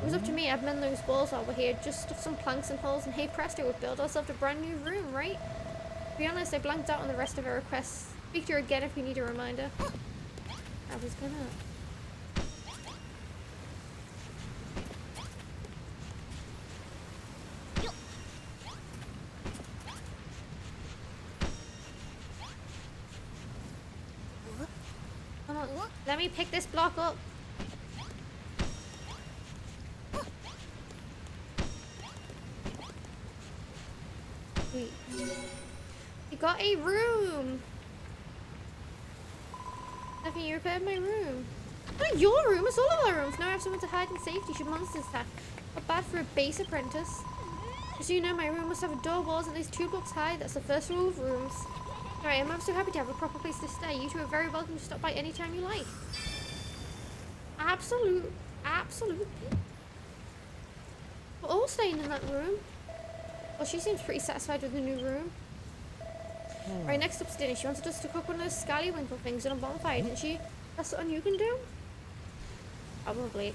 It was up to me. I'd mend those walls over here, just stuff some planks and holes, and hey presto, we've built ourselves a brand new room, right? To be honest, I blanked out on the rest of our requests. Speak to her again if you need a reminder. I was gonna. Let me pick this block up. You got a room! Nothing, you repaired my room. Not your room, it's all of our rooms. Now I have somewhere to hide in safety should monsters attack. Not bad for a base apprentice. So you know, my room must have a door walls at least two blocks high. That's the first rule of rooms. Alright, I'm so happy to have a proper place to stay. You two are very welcome to stop by anytime you like. Absolute, absolutely. We're all staying in that room. Well, she seems pretty satisfied with the new room. Hmm. Right, next up's dinner. She wanted us to cook one of those scallywinkle things in a bonfire, didn't she? That's something you can do? Probably.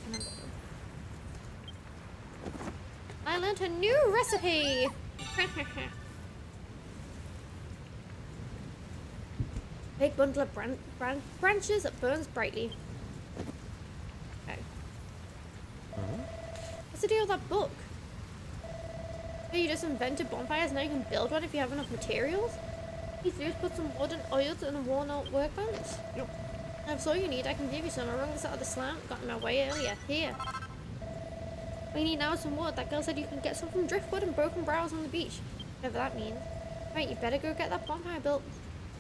I learned a new recipe! Big bundle of bran bran branches that burns brightly. Okay. What's the deal with that book? You just invented bonfires, now you can build one if you have enough materials? You just put some wood and oil in a worn out workbench? Yep. That's all you need, I can give you some. I wrung this out of the slant, got in my way earlier. Here. We need now some wood. That girl said you can get some from driftwood and broken barrels on the beach. Whatever that means. Right, you better go get that bonfire built.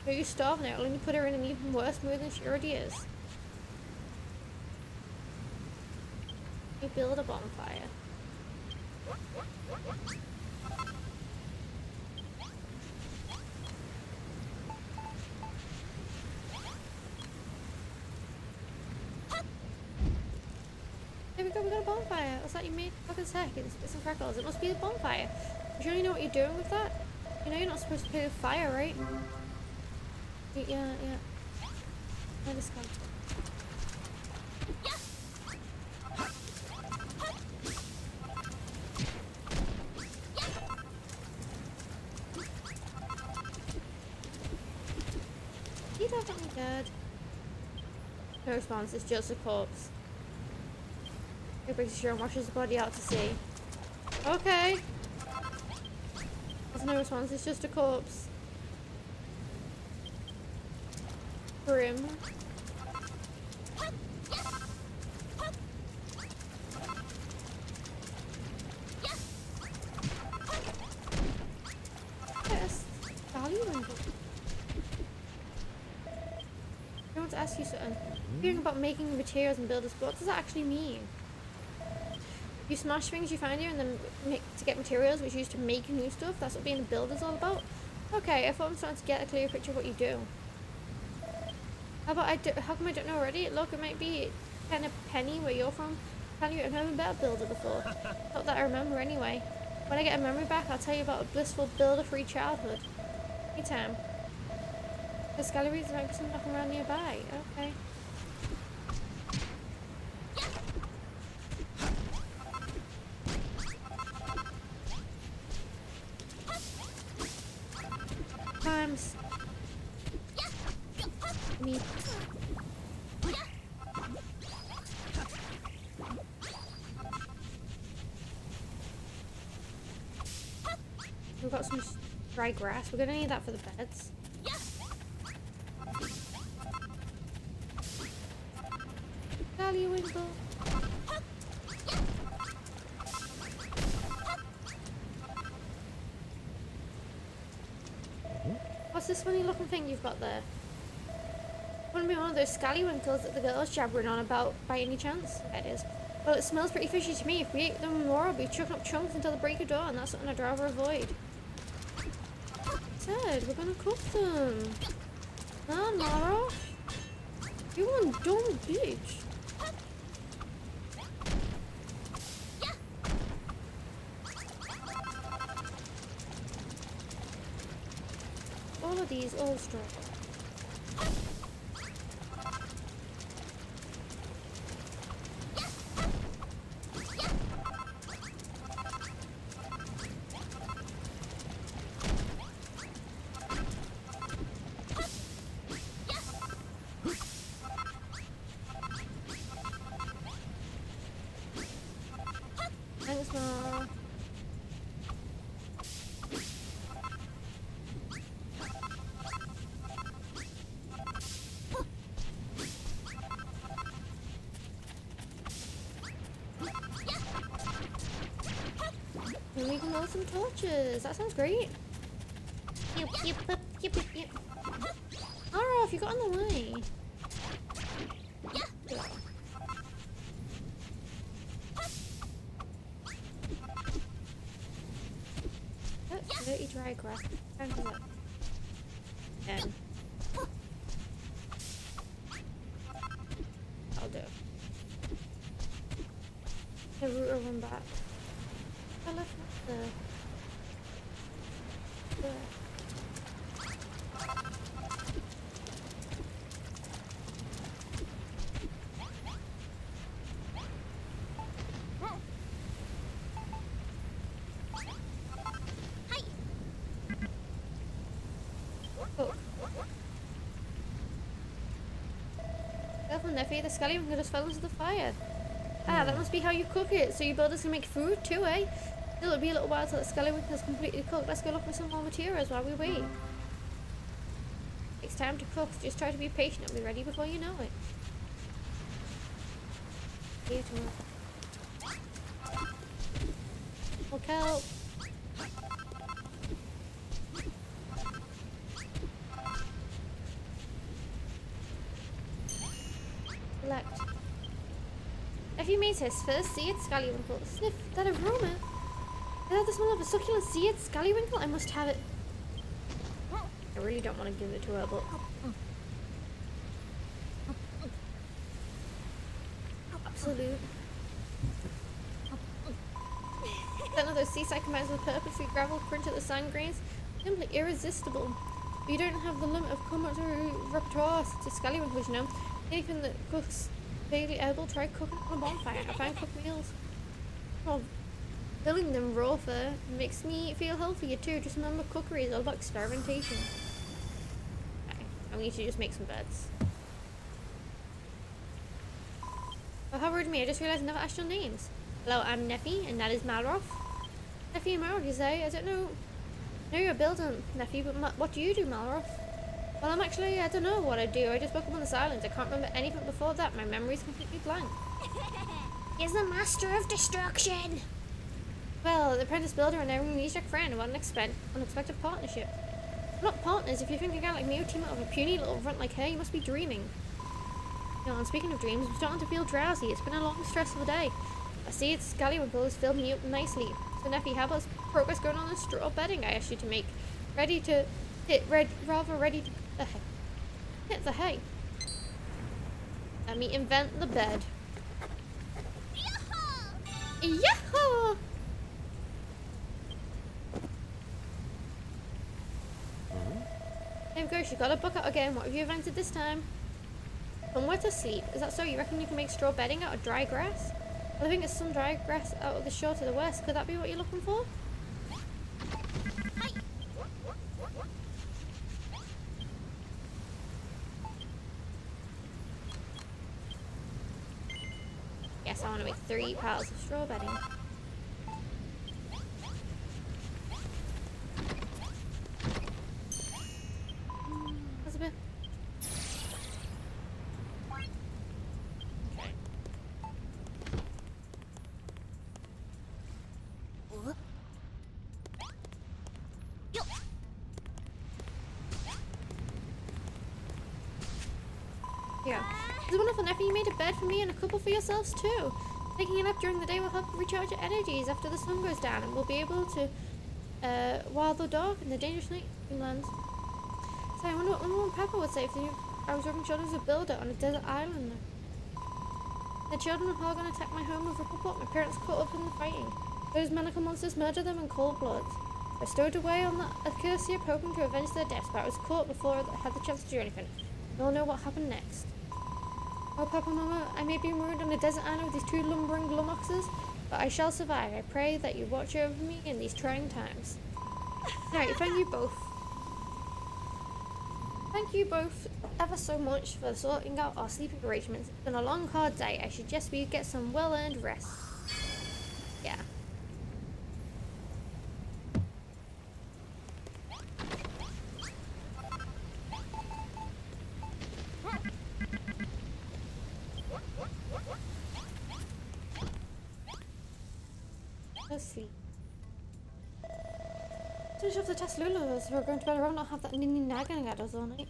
Or you starve now, it'll only put her in an even worse mood than she already is. You build a bonfire. There we go, we got a What's that you made fucking seconds? Bits and crackles. It must be the bonfire. Do You you know what you're doing with that? You know you're not supposed to play with fire, right? Yeah, yeah. Let us go. He definitely dead. No response, it's just a corpse. It brings ashore and washes the body out to sea. Okay. There's no response, it's just a corpse. Grim. I want to ask you something. Hearing about making materials and builders, what does that actually mean? You smash things you find here and then make to get materials which you use to make new stuff. That's what being a builder's all about. Okay, I thought I'm starting to get a clear picture of what you do. How about I do, how come I don't know already? Look, it might be kind of penny where you're from. Penny, I've never met a builder before. Not that I remember anyway. When I get a memory back, I'll tell you about a blissful builder-free childhood. Anytime. There's galleries be some knocking around nearby. Okay. Times. Me. We've got some dry grass. We're gonna need that for the beds. Got there? Wouldn't be one of those scallywinkles that the girl's jabbering on about by any chance? It is. Well, it smells pretty fishy to me. If we eat them more, I'll be chucking up chunks until the break of dawn. That's something I'd rather avoid. Said, we're gonna cook them. Nah, Nara. You one dumb bitch. Of That sounds great. Yep, yep, yep, yep, yep, yep. Araf, you got in the way. Yeah. Oh, dirty dry grass. Time for that. Ten. I'll do. The router one back. I left the. the careful, Neffy. The scallywag just fell into the fire. Ah, that must be how you cook it. So you builders can make food too, eh? It'll be a little while till the scallywag has completely cooked. Let's go look for some more materials while we wait. It's time to cook. Just try to be patient and be ready before you know it. Here to Look out. His first seed, Scallywinkle. Sniff that aroma. Is that the smell of a succulent See seed, Scallywinkle? I must have it. I really don't want to give it to her, but... Absolute. None of those seaside commands with purposely gravel printed the sand grains. Simply irresistible. You don't have the limit of commentary repertoire to Scallywinkles, you know. Anything that cooks daily edible, try cooking on a bonfire. I find cooked meals. Well, filling them raw fur makes me feel healthier too. Just remember cookery is all about experimentation. Okay, I need to just make some beds. Oh, how rude of me. I just realised I never asked your names. Hello, I'm Neffy, and that is Malroth. Neffy and Malroth, you say? I don't know. I know you're a builder, Neffy, but what do you do, Malroth? Well, I'm actually, I don't know what I do. I just woke up on the island. I can't remember anything before that. My memory's completely blank. He's the master of destruction. Well, the apprentice builder and every music friend. What an unexpected, unexpected partnership. We're not partners. If you think a guy like me would team up with a puny little runt like her, you must be dreaming. You know, and speaking of dreams, I'm starting to feel drowsy. It's been a long, stressful day. I see it's Scallywag has filled me up nicely. So, Neffy, how about progress going on the straw bedding I asked you to make? Ready to hit red, rather ready to the hay. Hit the hay. Let me invent the bed. Yahoo! There we go, she got a bucket again. What have you invented this time? Somewhere to sleep. Is that so? You reckon you can make straw bedding out of dry grass? I think it's some dry grass out of the shore to the west. Could that be what you're looking for? I want to make three piles of straw bedding. That's a bit. Okay. Yeah. It's wonderful, Neffy. You made a bed for me and a couple for yourselves too. Taking a nap during the day will help recharge your energies after the sun goes down, and we'll be able to, uh, while the dog in the dangerous lands. So I wonder what Mama and Papa would say if I was children as a builder on a desert island. The children of Hog attack my home with Rippleport. My parents caught up in the fighting. Those maniacal monsters murdered them in cold blood. I stowed away on the Accursia hoping to avenge their deaths, but I was caught before I had the chance to do anything. You'll know what happened next. Oh, Papa, Mama, I may be marooned on a desert island with these two lumbering glummoxes, but I shall survive. I pray that you watch over me in these trying times. Right, thank you both. Thank you both ever so much for sorting out our sleeping arrangements. It's been a long, hard day. I should just be get some well-earned rest. Who are going to bed around not have that ninny nagging at us all night.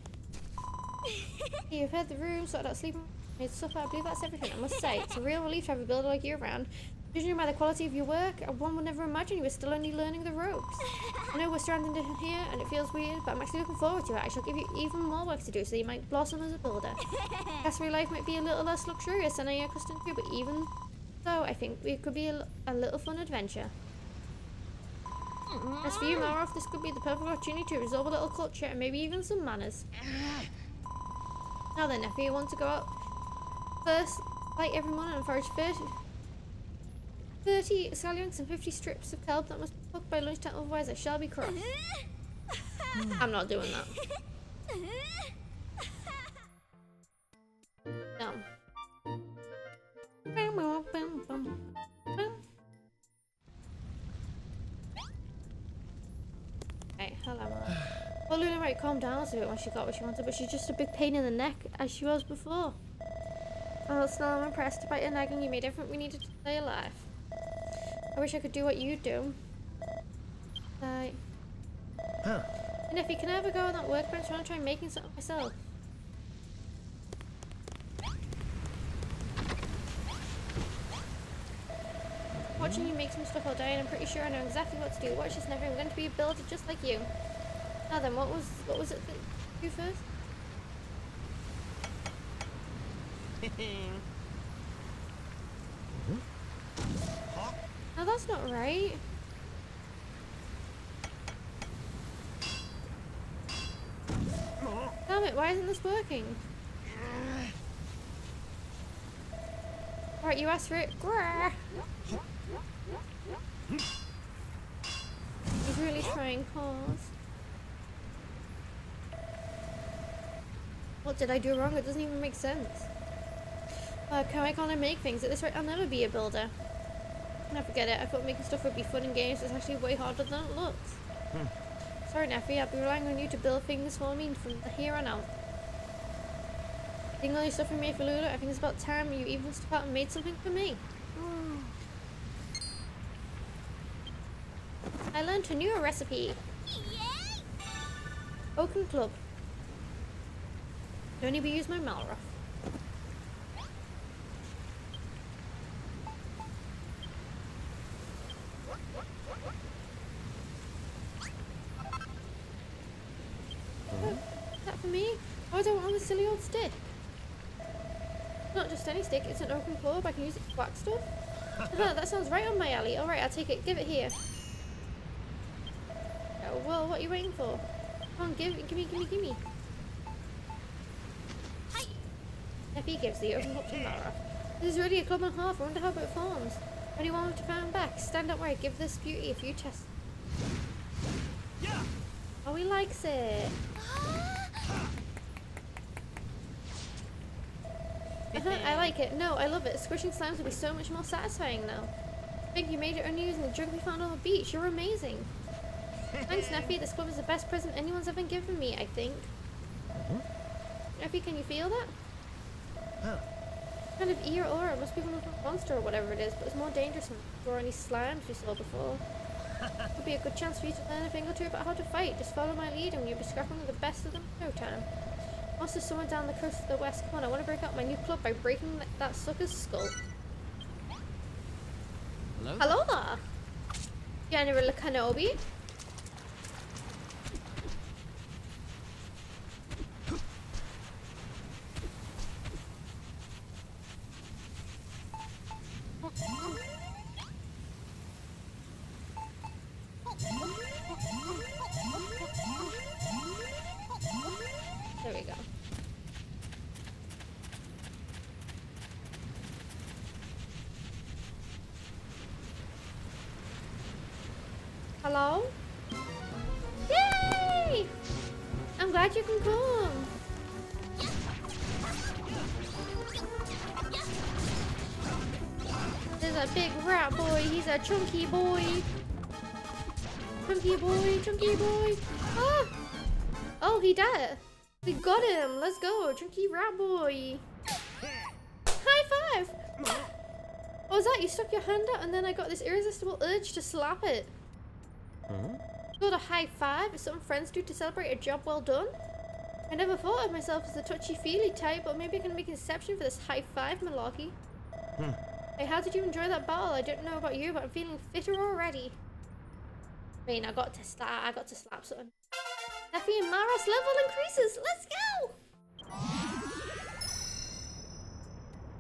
You've had the room, sorted out sleeping, made stuff I believe that's everything. I must say, it's a real relief to have a builder like you around. Judging by the quality of your work, uh, one would never imagine you were still only learning the ropes. I know we're stranded in here and it feels weird, but I'm actually looking forward to it. I shall give you even more work to do so you might blossom as a builder. Castaway life might be a little less luxurious than I am accustomed to, but even so, I think it could be a, a little fun adventure. As for you, Maroff, this could be the perfect opportunity to resolve a little culture and maybe even some manners. Now then, if you want to go out first, like every morning and forage 30, 30 scallions and 50 strips of kelp that must be cooked by lunchtime, otherwise I shall be cross. Hmm. I'm not doing that. No. Well, Luna might calm down a bit when she got what she wanted, but she's just a big pain in the neck, as she was before. Oh, still, I'm impressed. Despite your nagging, you made everything we needed to stay alive. I wish I could do what you do. Like... Huh. And if you can ever go on that workbench, I want to try making something myself. Watching you make some stuff all day, and I'm pretty sure I know exactly what to do. Watch this, never. I'm going to be a builder just like you. Now then, what was what was it that you first? No, that's not right. Damn it, why isn't this working? Right, you asked for it. He's really trying hard. What did I do wrong? It doesn't even make sense. Uh, can I can't make things? At this rate, I'll never be a builder. I forget it. I thought making stuff would be fun in games. It's actually way harder than it looks. Sorry, Neffy. I'll be relying on you to build things for me from here on out. Getting all your stuff for me for Lulu, I think it's about time you even stepped out and made something for me. I learned a new recipe. Oaken Club. Don't even use my Malroth. Is that for me? Oh, I don't want silly old stick. Not just any stick, it's an oaken club. I can use it to whack stuff. Ah, that sounds right on my alley. Alright, I'll take it. Give it here. Oh, well, what are you waiting for? Come on, give, give me, give me, give me. He gives the open up to Mara. This is really a club and a half. I wonder how it forms. Anyone want to find back? Stand up right. Give this beauty a few tests. Oh, he likes it. Uh-huh, I like it. No, I love it. Squishing slimes will be so much more satisfying now. I think you made it only using the drug we found on the beach. You're amazing. Thanks, Neffy. This club is the best present anyone's ever given me, I think. Neffy, can you feel that? Huh. Kind of ear aura. It must be one of the monster or whatever it is, but it's more dangerous than or any slimes we saw before. Could be a good chance for you to learn a thing or two about how to fight. Just follow my lead and you'll be scrapping with the best of them in no time. Also, someone down the coast of the west. Come on, I want to break out my new club by breaking that, that sucker's skull. Hello? Hello there! General Kenobi. A chunky boy. Chunky boy, chunky boy. Ah! Oh, he died. We got him. Let's go. Chunky rat boy. High five. What was that? You stuck your hand out and then I got this irresistible urge to slap it. Got a high five is something friends do to celebrate a job well done. I never thought of myself as a touchy-feely type, but maybe I can make an exception for this high five malarkey. Hey, how did you enjoy that battle? I don't know about you, but I'm feeling fitter already. I mean, I got to start. I got to slap something. Neffy and Mara's level increases. Let's go!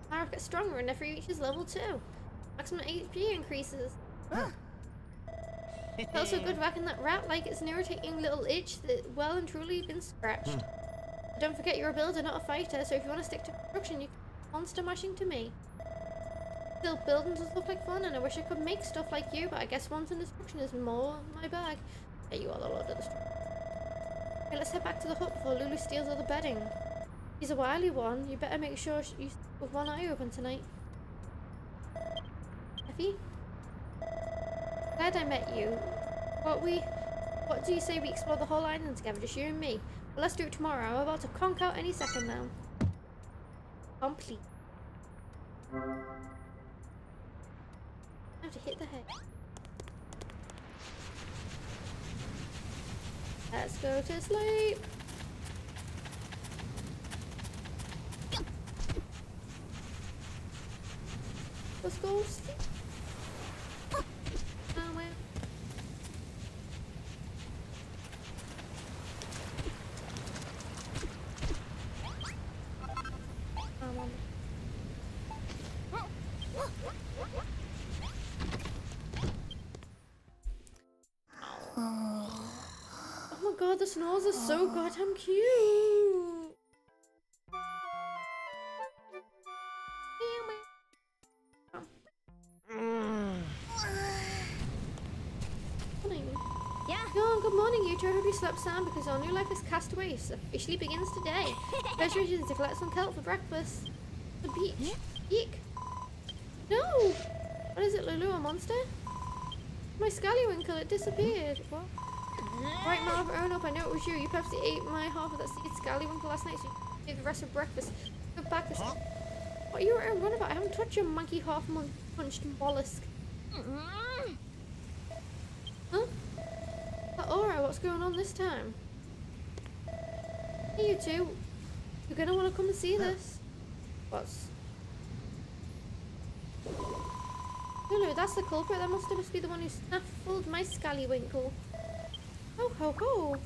Mara gets stronger and Neffy reaches level 2. Maximum HP increases. Huh. Felt so good whacking that rat like it's an irritating little itch that well and truly been scratched. Hmm. Don't forget you're a builder, not a fighter, so if you want to stick to construction, you can monster mashing to me. Still, building does look like fun, and I wish I could make stuff like you, but I guess wanting destruction is more my bag. Hey, you are, the Lord of destruction. Okay, let's head back to the hut before Lulu steals all the bedding. He's a wily one. You better make sure you with one eye open tonight. Neffy? Glad I met you. What we... What do you say we explore the whole island together, just you and me? Well, let's do it tomorrow. I'm about to conk out any second now. Complete. I have to hit the head. Let's go to sleep. Let's go sleep. God, the snores are so goddamn cute. Morning. Yeah. Oh, good morning, you two. I hope you slept sound because our new life as castaways so officially begins today. First region is to collect some kelp for breakfast. The beach. Eek. No! What is it, Lulu? A monster? My scallywinkle, it disappeared. What? Right, Marv, own up. I know it was you. You purposely ate my half of that seed scallywinkle last night, so you gave the rest for breakfast. Go back this. What are you on about? I haven't touched your monkey half mon- punched mollusk. Huh? Uh, Alright, what's going on this time? Hey, you two. You're gonna want to come and see this. What's. Lulu, that's the culprit. That must, must be the one who snaffled my scallywinkle. Ho ho ho!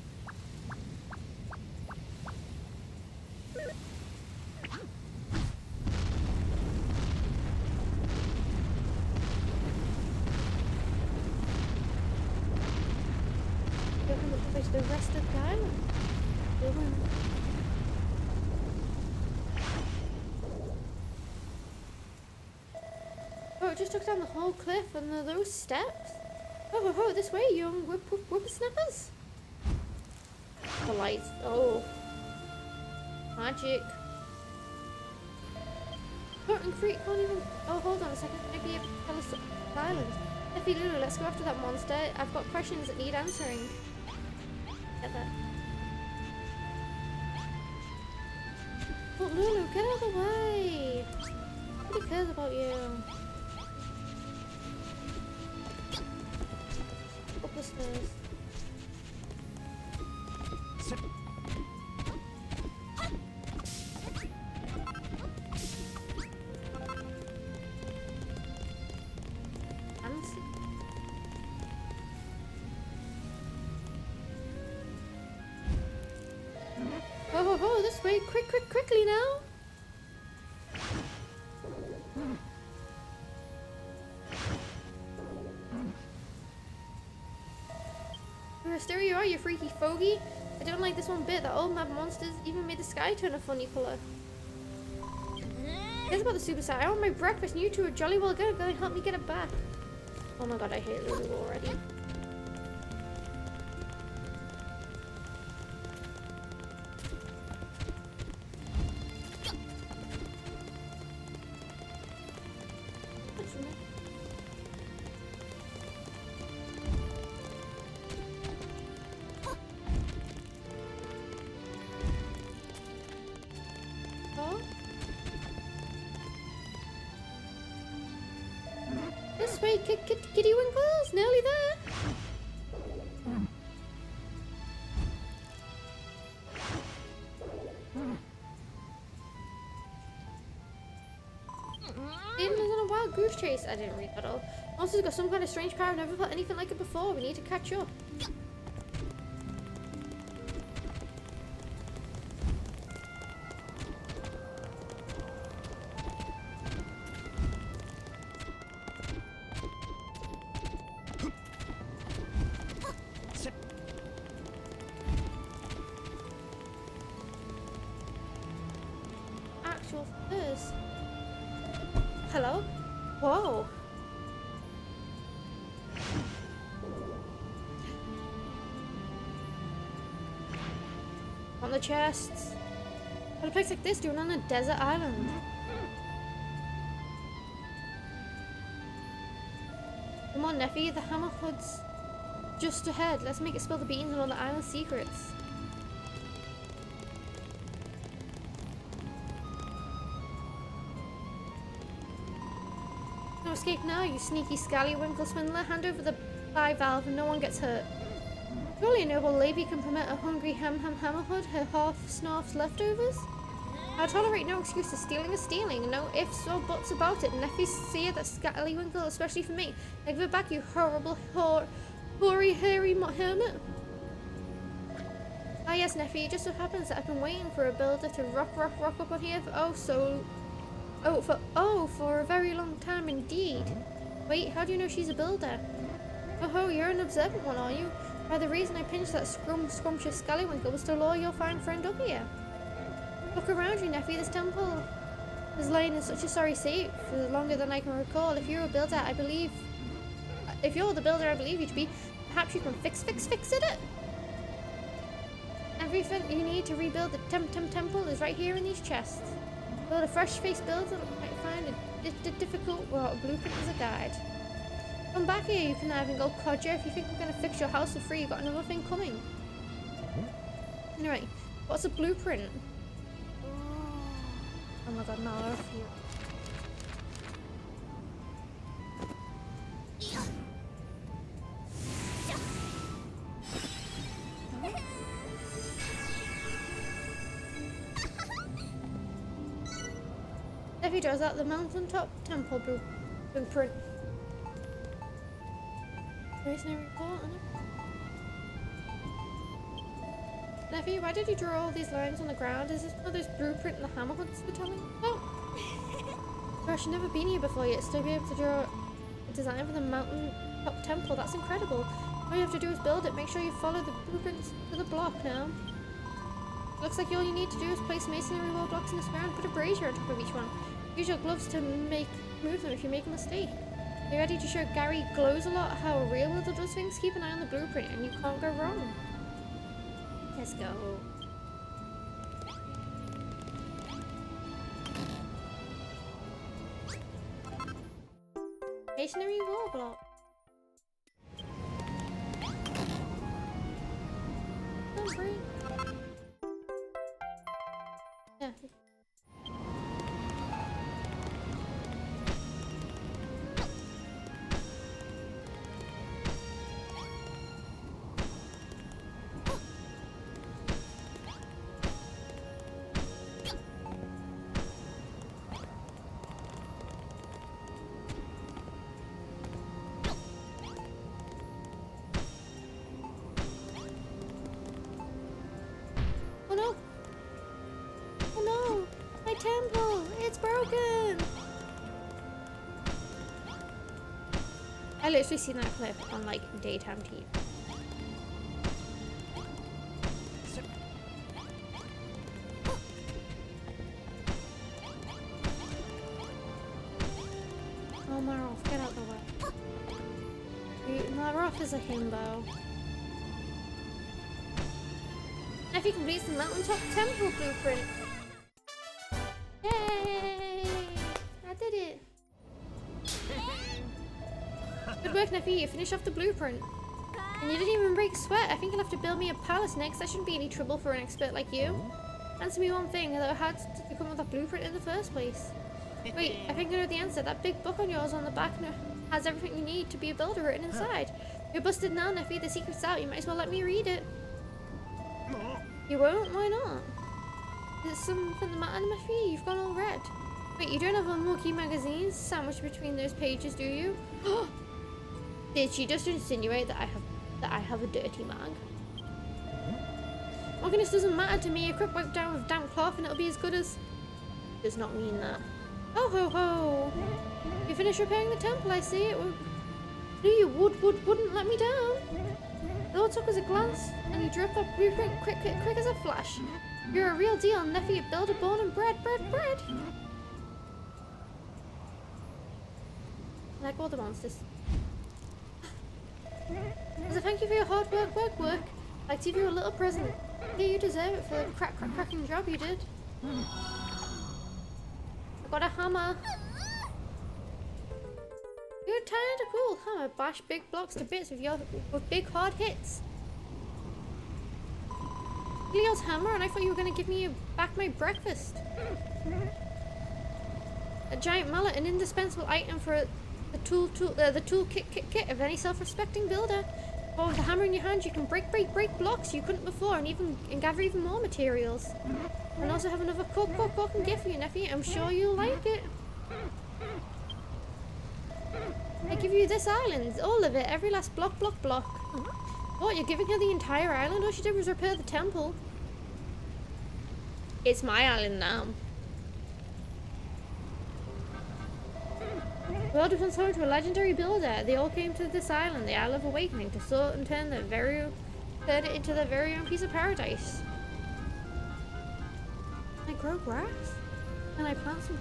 The rest of the island. Oh, it just took down the whole cliff and those steps. Oh, ho, ho, this way, young um, whip, whip, whippersnappers. The lights. Oh. Magic. Creek can't even. Oh, hold on a second. Maybe a the island. Neffy Lulu, let's go after that monster. I've got questions that need answering. Get that. Oh, Lulu, get out of the way. Nobody cares about you. Quick, quick, quickly now! There you are, you freaky fogey. I don't like this one bit. That old mad monsters even made the sky turn a funny colour. Mm-hmm. Here's about the super side. I want my breakfast and you two are jolly well good. Go and help me get it back. Oh my god, I hate Lulu already. Chase. I didn't read that all. Monster's got some kind of strange power. Never felt anything like it before. We need to catch up. Chests. What a place like this doing on a desert island? Come on, Neffy, the hammerhood's just ahead. Let's make it spill the beans on all the island secrets. No escape now, you sneaky scallywinkle swindler. Hand over the bivalve and no one gets hurt. Surely a noble lady can permit a hungry ham ham hammerhood her half snarf's leftovers? I tolerate no excuses. Stealing is stealing. No ifs or buts about it. Neffy see that scallywinkle, especially for me. Give it back, you horrible, hor hoary, hairy hermit. Ah yes, Neffy, it just so happens that I've been waiting for a builder to rock, rock, rock up on here for oh so... Oh, for oh, for a very long time indeed. Wait, how do you know she's a builder? Oh ho, you're an observant one, are you? By the reason I pinched that scrum scrumptious scallywinkle was to lure your fine friend up here. Look around you, Neffy, this temple has lain in such a sorry state for longer than I can recall. If you're a builder, I believe... If you're the builder I believe you to be, perhaps you can fix, fix, fix it? Everything you need to rebuild the Tem Tem Temple is right here in these chests. Build a fresh-faced builder might find it difficult a blueprint as a guide. Come back here, you can even go codger. If you think we're going to fix your house for free, you've got another thing coming. Mm-hmm. Anyway, what's a blueprint? Oh. oh my god, no, I refuse. If he does that, the mountaintop temple blueprint. Masonry report on it. Neffy, why did you draw all these lines on the ground? Is this one of those blueprint the hammerhoods were telling about? Gosh, I've never been here before yet, still be able to draw a design for the mountain top temple. That's incredible. All you have to do is build it. Make sure you follow the blueprints to the block now. Looks like all you need to do is place masonry wall blocks in the square and put a brazier on top of each one. Use your gloves to make move them if you make a mistake. You ready to show Gary glows a lot how real builder does things? Keep an eye on the blueprint and you can't go wrong. Let's go. Stationary wall block. Oh, great. It's broken! I literally seen that clip on like daytime TV. Oh Malroth, get out the way. You- is a himbo. If he completes the mountaintop temple blueprint. Yay! I did it. Good work, Neffy. You finished off the blueprint. And you didn't even break sweat. I think you'll have to build me a palace next. That shouldn't be any trouble for an expert like you. Answer me one thing, though, how did you come up with that blueprint in the first place? Wait, I think I know the answer. That big book on yours on the back has everything you need to be a builder written inside. You're busted now, Neffy. The secret's out. You might as well let me read it. You won't? Why not? Is something the matter, Neffy? You've gone all red. Wait, you don't have a Mookie magazine sandwiched between those pages, do you? Did she just insinuate that I have that I have a dirty mag? Hmm? Organist doesn't matter to me. A quick wipe down with damp cloth and it'll be as good as... Does not mean that. Oh ho ho! You finished repairing the temple, I see. It knew you would, would, wouldn't let me down. It all took was a glance, and he drew up that blueprint quick, quick, quick as a flash. You're a real deal, Neffy, Build a bone and bread, bread, bread. Like all the monsters. As a thank you for your hard work, work, work, I'd give you a little present. Yeah, you deserve it for the crack, crack, cracking job you did. I got a hammer. You're tired of cool. I'm bash big blocks to bits with your with big hard hits. Leo's hammer, and I thought you were gonna give me back my breakfast. A giant mallet, an indispensable item for the tool, tool uh, the tool kit, kit kit of any self-respecting builder. With a hammer in your hand, you can break, break, break blocks you couldn't before, and even and gather even more materials. And also have another cook, cook, cook, and gift for you, Neffy. I'm sure you'll like it. I give you this island, all of it, every last block, block, block. What, you're giving her the entire island? All she did was repair the temple. It's my island now. World was home to a legendary builder. They all came to this island, the Isle of Awakening, to sort and turn their very turn it into their very own piece of paradise. I grow grass? Can I plant some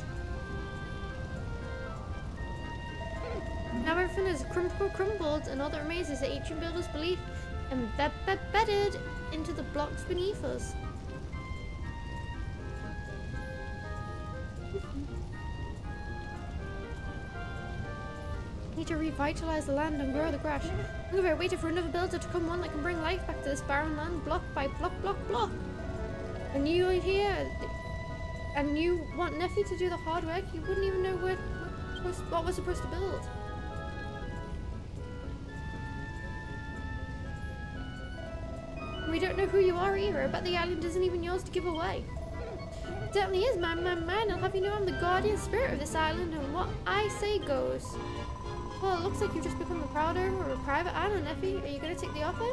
Now everything is crumbled, crumbled, and all that remains is the ancient builder's belief embedded into the blocks beneath us. Need to revitalize the land and grow the grass. Look at waiting for another builder to come on that can bring life back to this barren land, block by block, block, block. And you here, and you want Neffy to do the hard work, you wouldn't even know what, what, what we're supposed to build. We don't know who you are either, but the island isn't even yours to give away. It certainly is mine, mine, mine. I'll have you know I'm the guardian spirit of this island, and what I say goes. Well, it looks like you've just become a proud owner of a private island, Neffy. Are you going to take the offer?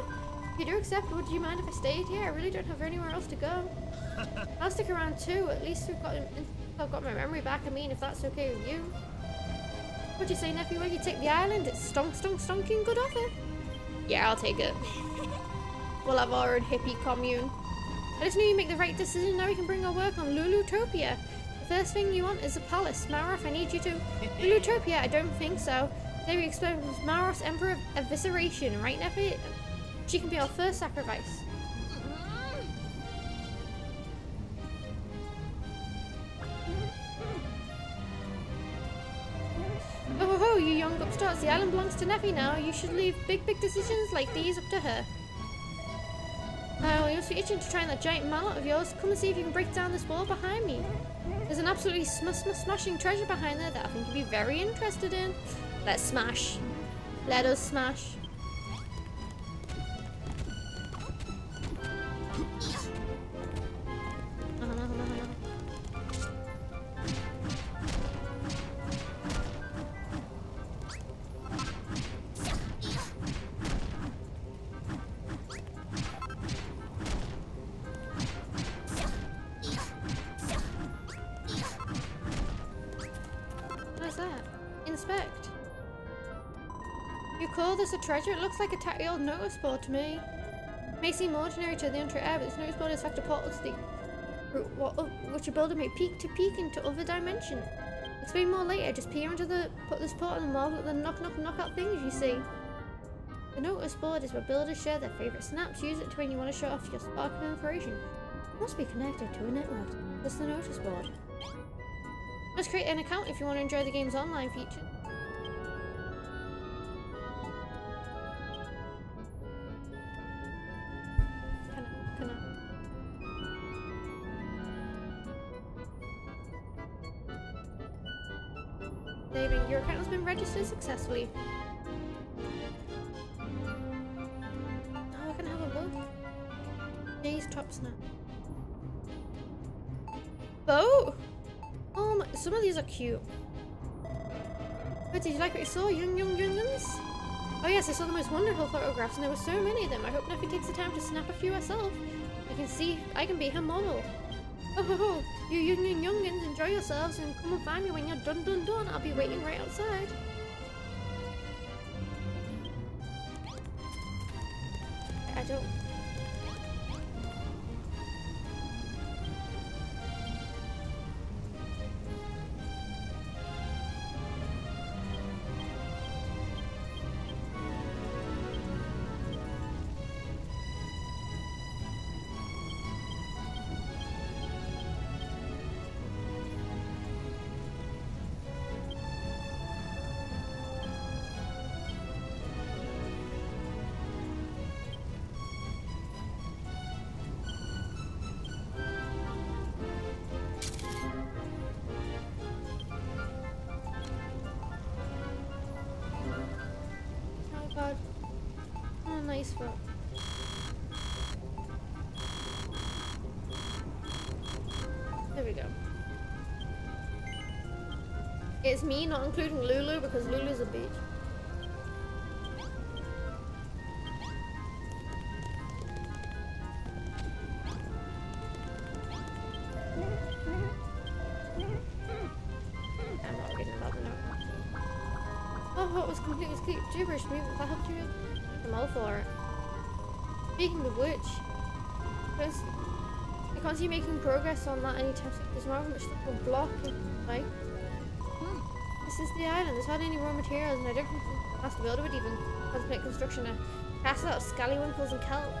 If you do accept, would you mind if I stayed here? I really don't have anywhere else to go. I'll stick around too. At least we've got, I've got my memory back. I mean, if that's okay with you. What'd you say, Neffy? When you take the island, it's stonk, stonk, stonking good offer. Yeah, I'll take it. we'll have our own hippie commune. I just knew you make the right decision. Now we can bring our work on Lulutopia. The first thing you want is a palace. Malroth, I need you to... Lulutopia, I don't think so. There we explain Malroth's Emperor of Evisceration, right, Neffy? She can be our first sacrifice. Mm-hmm. Oh, ho, ho, you young upstarts. The island belongs to Neffy now. You should leave big, big decisions like these up to her. Now, you must be itching to try that giant mallet of yours. Come and see if you can break down this wall behind me. There's an absolutely sm sm smashing treasure behind there that I think you'd be very interested in. Let's smash. Let us smash. Treasure? It looks like a tatty old notice board to me. It may seem ordinary to the untrained but this notice board is in fact a portal to the what, oh, which a builder may peek to peek into other dimension. Explain more later. Just peer into the put this portal and marvel at the knock knock knock out things you see. The notice board is where builders share their favorite snaps. Use it to when you want to show off your spark of inspiration. It must be connected to a network. That's the notice board. Let's create an account if you want to enjoy the game's online feature. Saving. Your account has been registered successfully. Now I can have a look. Jay's top snap. Boat? Oh my, some of these are cute. But did you like what you saw, young, young, youngins? Oh yes, I saw the most wonderful photographs and there were so many of them. I hope Neffy takes the time to snap a few herself. I can see, I can be her model. Oh ho ho, you young, young, youngins, enjoy yourselves and come and find me when you're done, done, done. I'll be waiting right outside. It's me, not including Lulu, because Lulu's a bitch. I'm not reading about it. Oh, what was completely complete gibberish that helped you? I'm all for it. Speaking of which, I can't see making progress on that anytime soon. There's not much that will block like. This is the island. There's hardly any raw materials, and I don't think master builder would even contemplate construction a castle out of scallywinkles and kelp.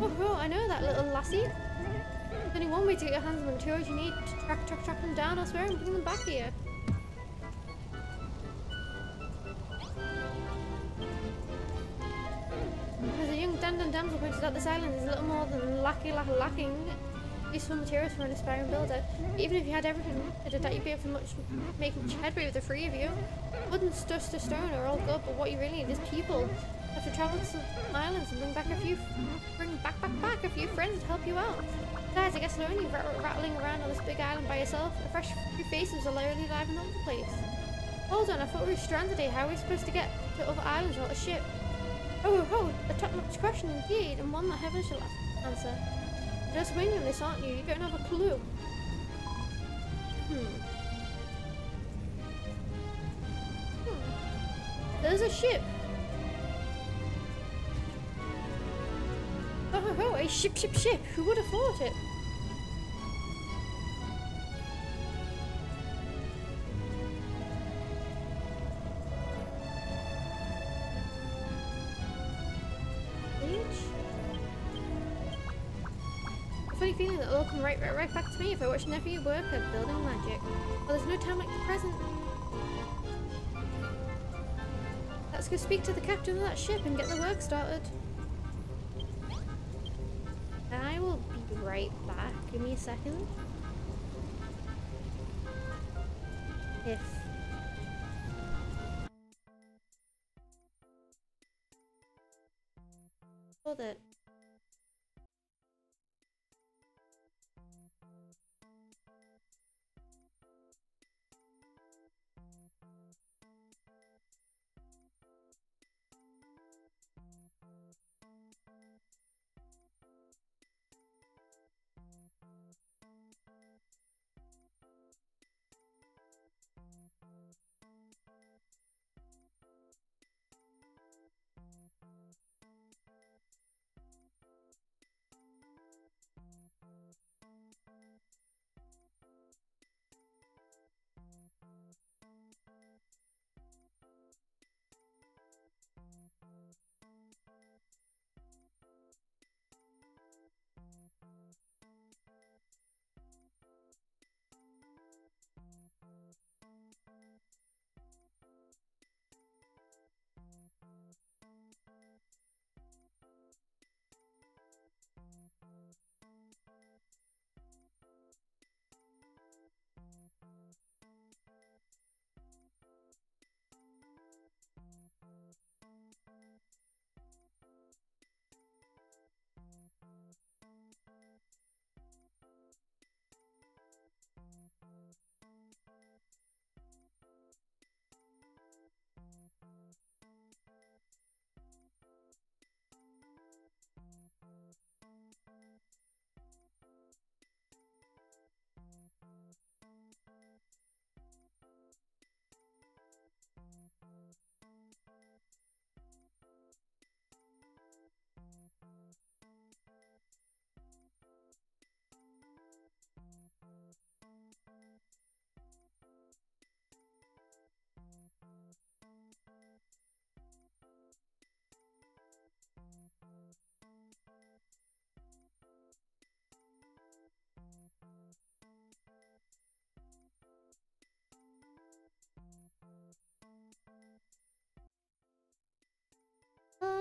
Oh, oh, I know that little lassie. There's only one way to get your hands on the materials you need to track, track, track them down elsewhere and bring them back here. As a young Dandan damsel pointed out, this island is a little more than lack, lacking useful materials for an aspiring builder. Even if you had everything, doubt you'd be able to much, make much headway with the three of you. Wood and dust to stone are all good, but what you really need is people. Have to travel to some islands and bring back a few, bring back, back, back a few friends to help you out. Besides, I guess lonely rat rattling around on this big island by yourself. A fresh few faces are literally liven up the place. Hold on, I thought we were stranded here. How are we supposed to get to other islands without a ship? Oh, oh, oh a top-notch question indeed, and one that heaven shall answer. Just winging this, aren't you? You don't have a clue. Hmm. Hmm. There's a ship. Oh, oh, oh, a ship, ship, ship. Who would have thought it? I watch Neffy work at building magic. Well, there's no time like the present. Let's go speak to the captain of that ship and get the work started. And I will be right back. Give me a second. If Hold it.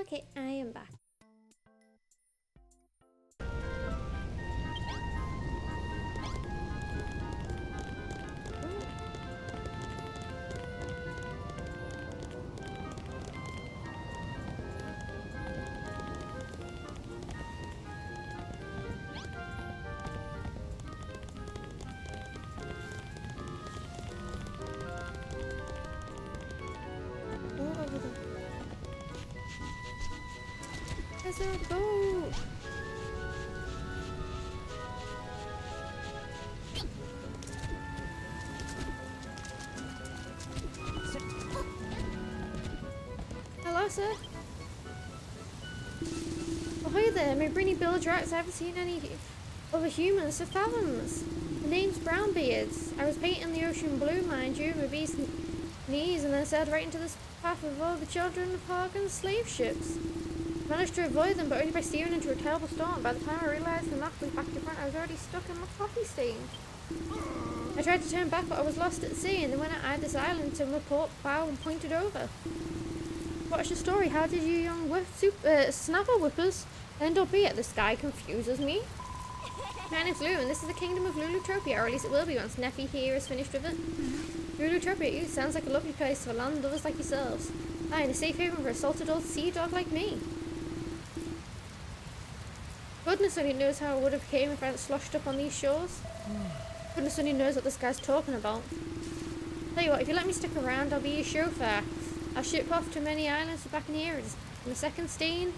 Okay, I am back. Sir. Oh, hi there. My brainy bilge rats. I haven't seen any other humans for fathoms. The name's Brownbeards. I was painting the ocean blue, mind you, with these knees, and then sailed right into this path of all the children of Hargon's slave ships. Managed to avoid them, but only by steering into a terrible storm. By the time I realised the map was back to front, I was already stuck in my coffee stain. I tried to turn back, but I was lost at sea, and then when I had this island to report, bow and pointed over. What's your story? How did you young whip, soup, uh, snapper whippers end up here? This guy confuses me. My name's Lou, and this is the kingdom of Lulutopia, or at least it will be once Neffy here is finished with it. Lulutopia, you sounds like a lovely place for land lovers like yourselves. Aye, and a safe haven for a salted old sea dog like me. Goodness only knows how I would have came if I hadn't sloshed up on these shores. Goodness only knows what this guy's talking about. Tell you what, if you let me stick around, I'll be your chauffeur. I'll ship off to many islands back in the here, and the second stain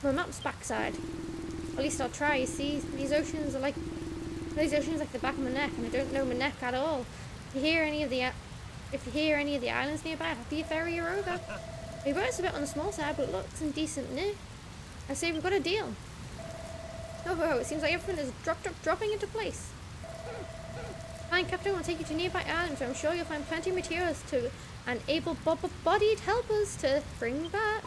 from a map's backside. At least I'll try. You see, these oceans are like these oceans like the back of my neck, and I don't know my neck at all. If you hear any of the if you hear any of the islands nearby, a ferry you over. My boat's a bit on the small side, but it looks in decent nick. I say we've got a deal. Oh, ho, it seems like everything is drop, drop, dropping into place. Fine, Captain we'll take you to nearby islands where I'm sure you'll find plenty of materials to and able-bodied helpers to bring back.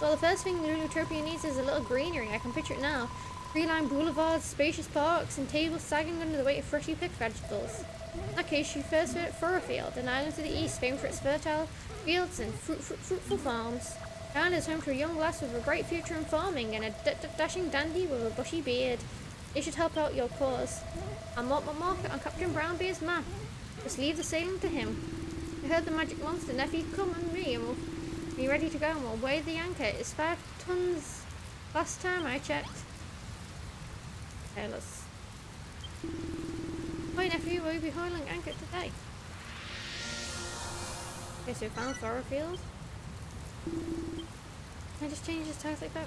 Well, the first thing Lulutopia needs is a little greenery. I can picture it now. Tree-lined boulevards, spacious parks, and tables sagging under the weight of freshly picked vegetables. In that case, you first visit Furrowfield, an island to the east famed for its fertile fields and fruit, fruit, fruitful farms. The island is home to a young lass with a bright future in farming and a dashing dandy with a bushy beard. They should help out your cause. I'll mark my market on Captain Brownbeard's map. Just leave the sailing to him. Heard the magic monster Neffy, come and me and we'll be ready to go and we'll weigh the anchor. It's five tons last time I checked. Okay, let's... My Neffy will be hauling anchor today. Okay, so we found Furrowfield. Can I just change his tags like that?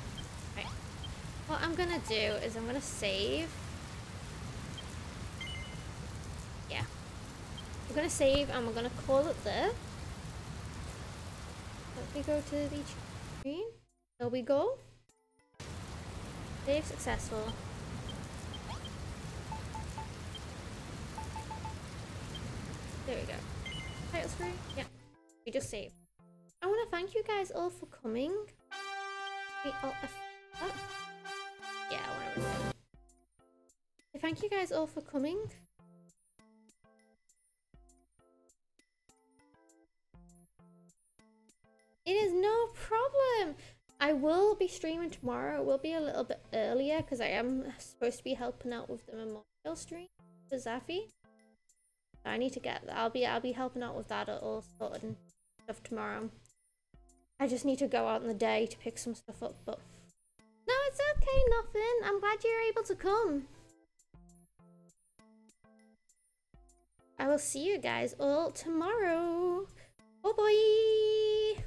Right. What I'm gonna do is I'm gonna save. Yeah. I'm gonna save and we're gonna call it there. Let me go to the screen. There we go. Save successful. There we go. Title screen? Yeah. We just saved. I want to thank you guys all for coming. If, oh. Yeah, to record. Thank you guys all for coming. It is no problem. I will be streaming tomorrow. It will be a little bit earlier because I am supposed to be helping out with the memorial stream for Zafi. I need to get. I'll be I'll be helping out with that all sorted and stuff tomorrow. I just need to go out in the day to pick some stuff up, but no, it's okay, nothing. I'm glad you're able to come. I will see you guys all tomorrow. Bye bye.